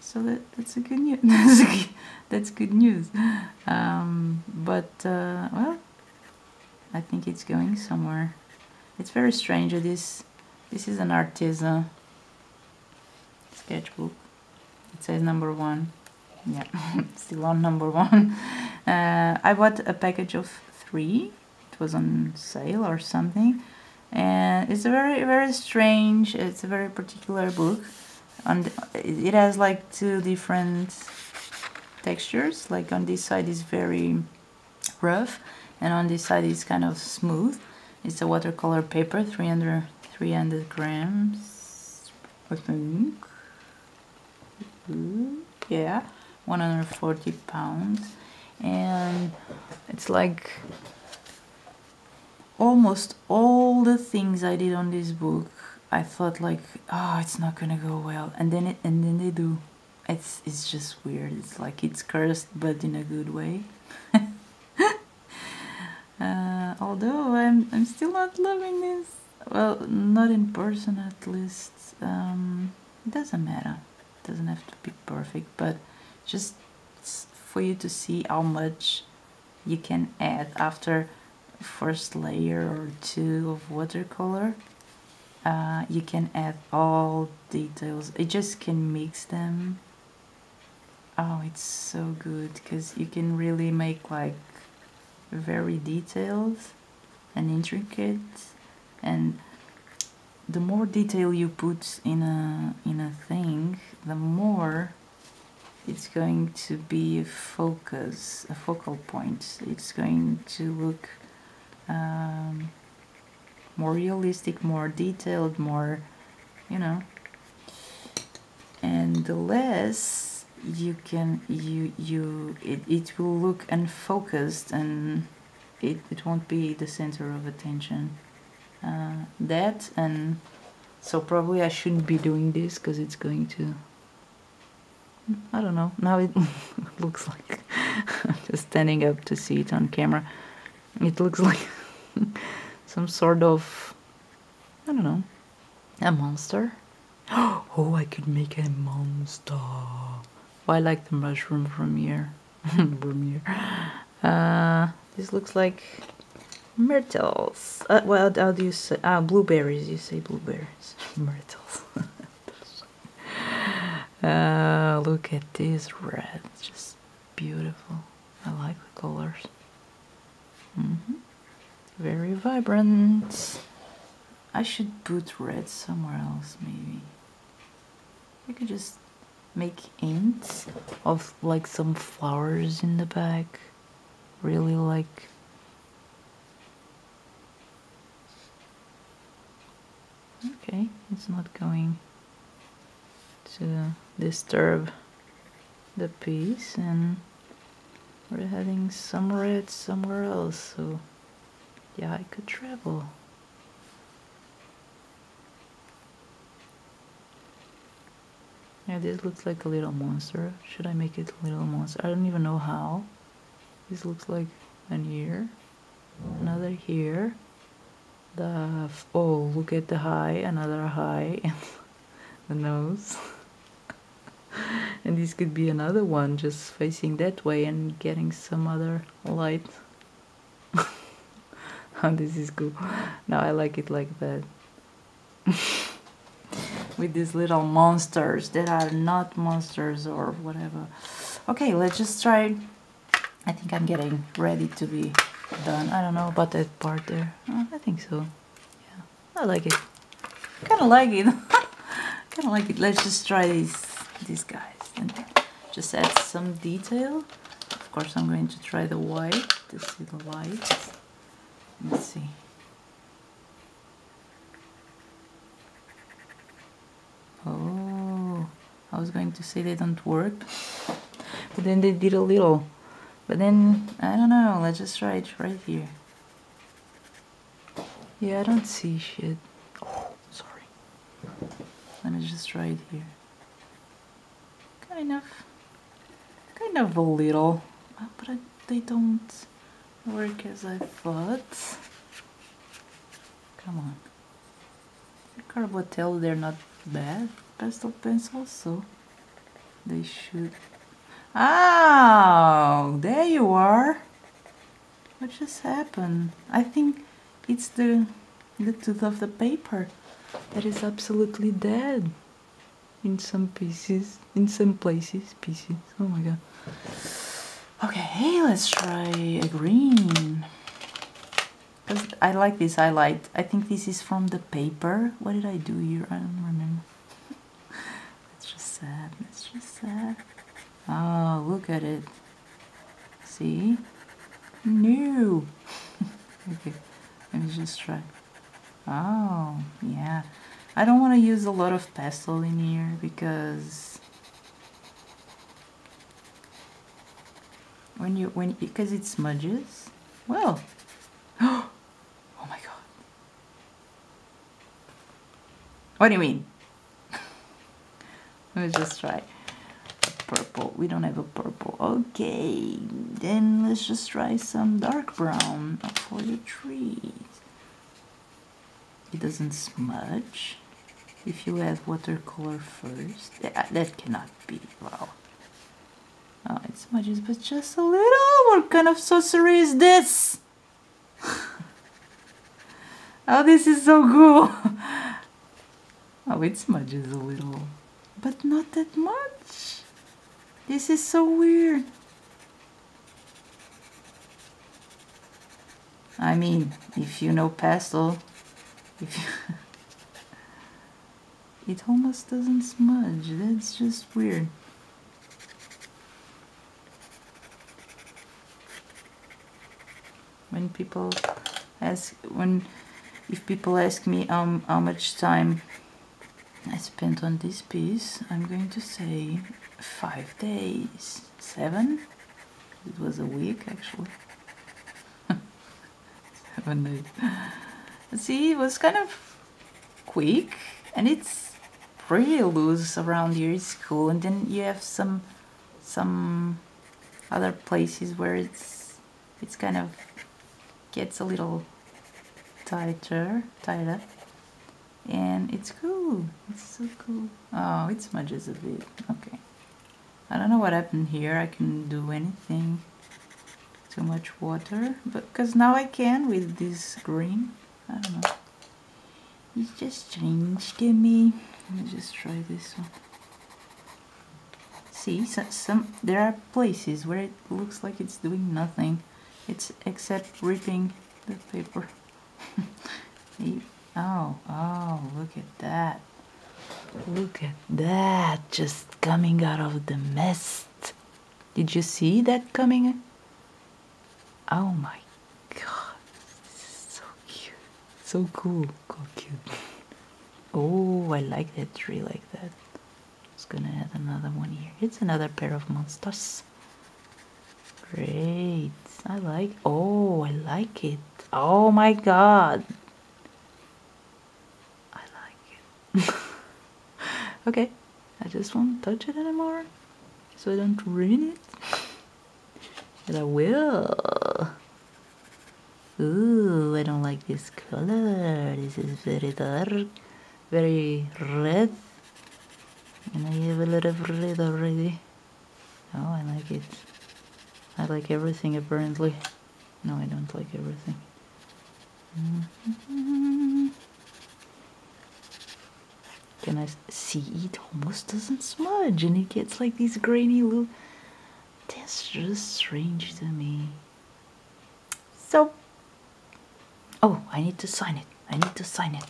So that, that's a good news that's good news. Um, but uh, well I think it's going somewhere. It's very strange this this is an Arteza sketchbook. It says number one. Yeah still on number one. Uh, I bought a package of three. It was on sale or something. And it's a very very strange it's a very particular book. And it has like two different textures. Like on this side is very rough and on this side is kind of smooth. It's a watercolor paper 300 300 grams I think yeah 140 pounds. And it's like almost all the things I did on this book I thought like oh it's not gonna go well. And then it and then they do. It's it's just weird. It's like it's cursed but in a good way. Uh, although I'm, I'm still not loving this well not in person at least um, it doesn't matter. It doesn't have to be perfect but just for you to see how much you can add after first layer or two of watercolor uh, you can add all details. It just can mix them. Oh it's so good because you can really make like very detailed and intricate and the more detail you put in a in a thing the more it's going to be a focus a focal point. It's going to look um, more realistic more detailed more you know. And the less you can you you it, it will look unfocused and it, it won't be the center of attention uh, that and so probably I shouldn't be doing this because it's going to I don't know now it looks like just standing up to see it on camera it looks like some sort of I don't know a monster. Oh I could make a monster. Oh, I like the mushroom from here from here. Uh, this looks like myrtles. Uh, well how do you say ah blueberries. You say blueberries. Myrtles. Uh, look at this red just beautiful. I like the colors. Mm -hmm very vibrant. I should put red somewhere else maybe. I could just make hints of like some flowers in the back. Really like Okay, it's not going to disturb the piece and we're having some red somewhere else so yeah, I could travel. Yeah, this looks like a little monster. Should I make it a little monster? I don't even know how. This looks like an ear another here the oh look at the high another high and the nose. And this could be another one just facing that way and getting some other light. Oh this is cool. Now I like it like that. With these little monsters that are not monsters or whatever. Okay let's just try. I think I'm getting ready to be done. I don't know about that part there. Oh, I think so. Yeah. I like it. Kind of like it. Kind of like it. Let's just try these these guys and just add some detail. Of course I'm going to try the white. To see the light let's see. Oh, I was going to say they don't work, but then they did a little. But then, I don't know, let's just try it right here. Yeah, I don't see shit. Oh, sorry. Let me just try it here. Kind of, kind of a little, uh, but I, they don't work as I thought. Come on. CarbOthello, they're not bad pastel pencils, so they should... Oh, there you are! What just happened? I think it's the, the tooth of the paper that is absolutely dead in some pieces, in some places, pieces. Oh my god. Okay, hey, let's try a green. Because I like this highlight. I think this is from the paper. What did I do here? I don't remember. It's just sad. It's just sad. Oh, look at it. See? No. okay, let me just try. Oh, yeah. I don't want to use a lot of pastel in here because when you when because it smudges. Well, oh my god! What do you mean? Let me just try purple. We don't have a purple. Okay, then let's just try some dark brown for the trees. It doesn't smudge. If you add watercolor first, that, that cannot be. Wow. Oh, it smudges, but just a little. What kind of sorcery is this? oh, this is so cool. Oh, it smudges a little, but not that much. This is so weird. I mean, if you know pastel, if you it almost doesn't smudge. That's just weird. When people ask, when if people ask me um how much time I spent on this piece, I'm going to say five days, seven. It was a week actually. seven days. See, it was kind of quick and it's pretty loose around here. It's cool, and then you have some some other places where it's it's kind of gets a little tighter, tighter and it's cool it's so cool oh it smudges a bit okay I don't know what happened here. I can do anything. Too much water. Because now I can with this green. I don't know. It's just changed to me. Let me just try this one. See so, some there are places where it looks like it's doing nothing. It's except ripping the paper. Oh, oh, look at that. Look at that just coming out of the mist. Did you see that coming? Oh my god. So cute. So cool. So cute. Oh, I like that tree like that. Just gonna add another one here. It's another pair of monsters. Great. I like oh I like it. Oh my god. okay, I just won't touch it anymore so I don't ruin it. But I will. Ooh, I don't like this color. This is very dark, very red. And I have a lot of red already. Oh, I like it. I like everything apparently. No, I don't like everything. Mm-hmm. Can I see it almost doesn't smudge and it gets like these grainy little. That's just strange to me. So, oh, I need to sign it. I need to sign it.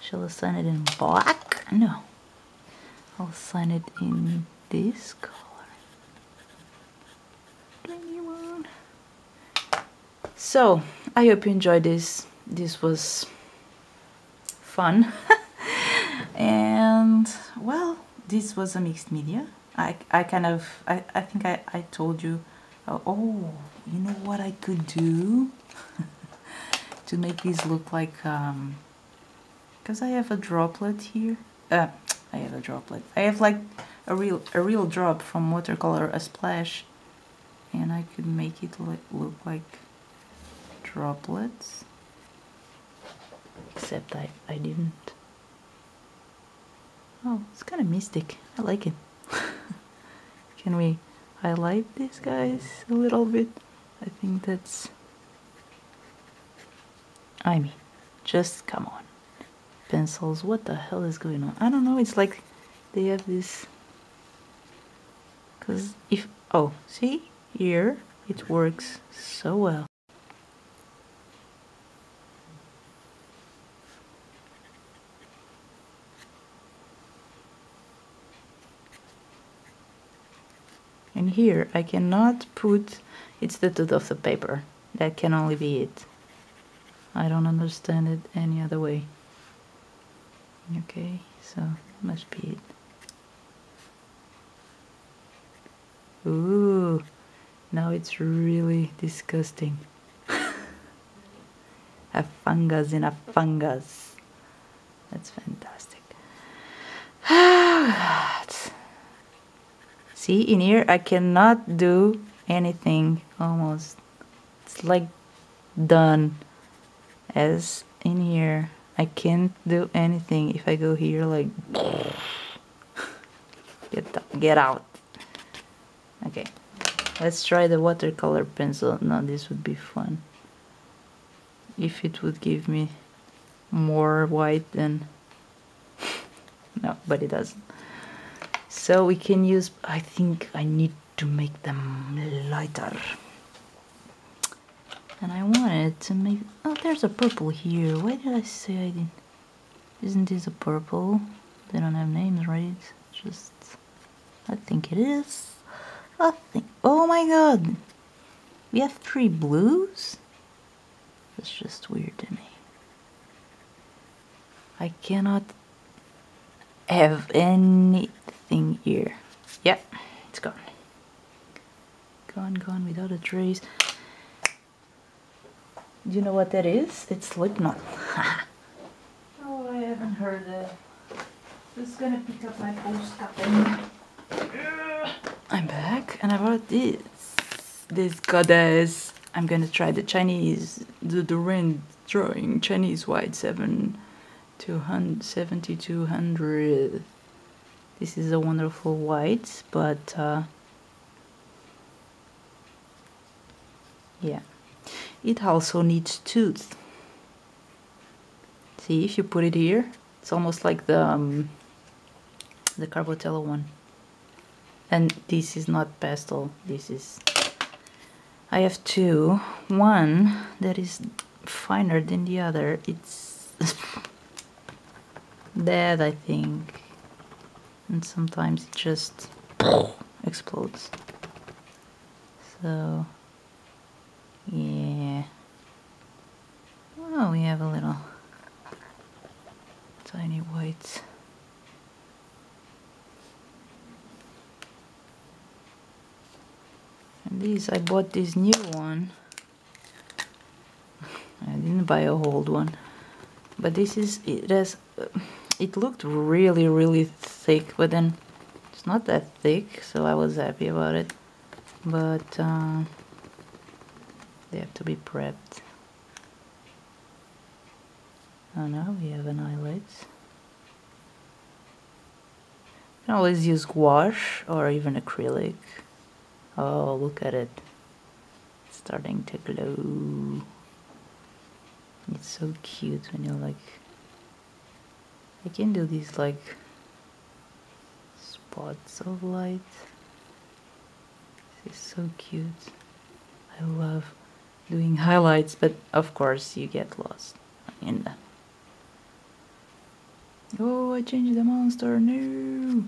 Shall I sign it in black? No. I'll sign it in this color. 21. So, I hope you enjoyed this. This was fun. and, well, this was a mixed media. I, I kind of, I, I think I, I told you, uh, oh, you know what I could do? to make these look like, um, because I have a droplet here. Uh, I have a droplet. I have like a real, a real drop from watercolor, a splash and I could make it look, look like droplets except I, I didn't oh it's kind of mystic. I like it. Can we highlight these guys a little bit? I think that's I mean just come on. Pencils what the hell is going on? I don't know it's like they have this because if oh see? Here it works so well. And here I cannot put, it's the tooth of the paper. That can only be it. I don't understand it any other way. Okay, so must be it. Ooh. Now it's really disgusting. a fungus in a fungus. That's fantastic. See, in here I cannot do anything almost. It's like done. As in here, I can't do anything if I go here like get get out. Okay. Let's try the watercolor pencil. Now this would be fun. If it would give me more white than... no, but it doesn't. So we can use... I think I need to make them lighter. And I wanted to make... Oh, there's a purple here. Why did I say I didn't... Isn't this a purple? They don't have names, right? Just... I think it is. I think, oh my god, we have three blues? That's just weird to me. I cannot have anything here. Yep, it's gone. Gone, gone without a trace. Do you know what that is? It's Slipknot. oh, I haven't heard that. Just gonna pick up my postcard. I'm back and I brought this. This goddess. I'm gonna try the Chinese, the Derwent drawing Chinese white 7 7200. This is a wonderful white, but uh, yeah, it also needs tooth. See, if you put it here, it's almost like the um, the CarbOthello one. And this is not pastel this is I have two. One that is finer than the other. It's that I think and sometimes it just explodes. So yeah. Oh we have a little tiny white and these I bought this new one. I didn't buy a old one. But this is it has uh, it looked really really thick but then it's not that thick so I was happy about it but uh, they have to be prepped Oh now we have an eyelid. You can always use gouache or even acrylic. Oh, look at it. It's starting to glow. It's so cute when you like I can do these like spots of light. This is so cute. I love doing highlights, but of course you get lost in the. Oh, I changed the monster. No.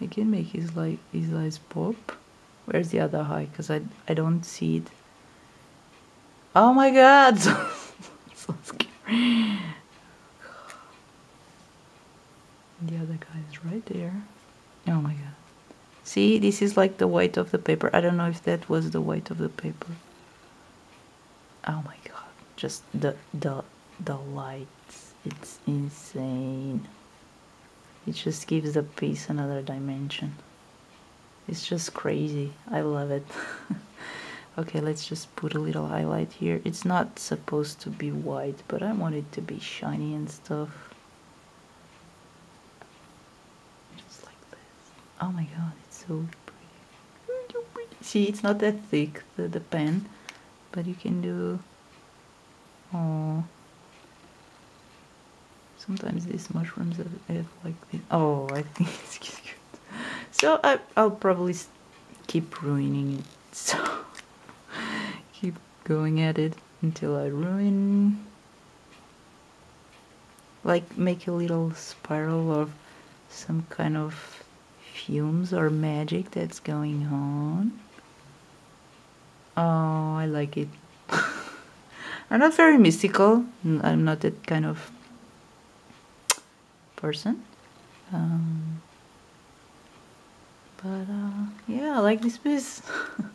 I can make his like his eyes pop. Where's the other eye? Cause I I don't see it. Oh my god! so scary. The other guy is right there. Oh my god. See, this is like the white of the paper. I don't know if that was the white of the paper. Oh my god. Just the the the lights. It's insane. It just gives the piece another dimension. It's just crazy. I love it. okay, let's just put a little highlight here. It's not supposed to be white, but I want it to be shiny and stuff. Just like this. Oh my god, it's so pretty. See, it's not that thick, the, the pen, but you can do... Oh. Sometimes these mushrooms have, have like this. Oh, I think it's cute. So I, I'll probably keep ruining it. So going at it until I ruin. Like make a little spiral of some kind of fumes or magic that's going on. Oh, I like it. I'm not very mystical. I'm not that kind of person. Um, but uh, yeah, I like this piece.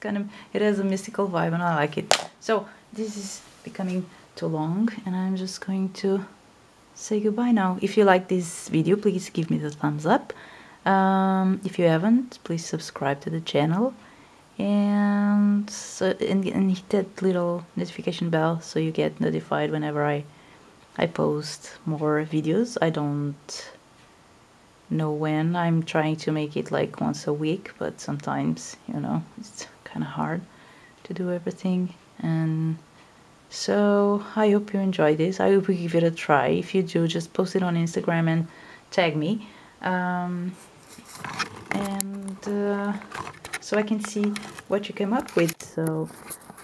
kind of it has a mystical vibe, and I like it. So this is becoming too long, and I'm just going to say goodbye now. If you like this video, please give me the thumbs up. Um, if you haven't, please subscribe to the channel and, so, and, and hit that little notification bell so you get notified whenever I, I post more videos. I don't know when. I'm trying to make it like once a week, but sometimes, you know, it's kind of hard to do everything. And so I hope you enjoy this. I hope you give it a try. If you do, just post it on Instagram and tag me. Um, and uh, so I can see what you came up with so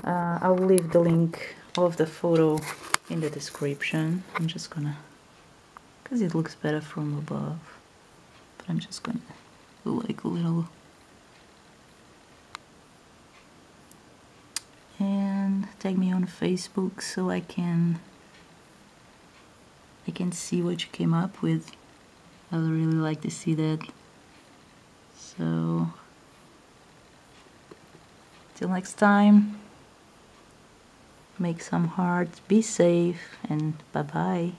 uh, I'll leave the link of the photo in the description I'm just gonna because it looks better from above but I'm just gonna do like a little. And tag me on Facebook so I can I can see what you came up with. I would really like to see that. So, till next time, make some hearts, be safe, and bye bye.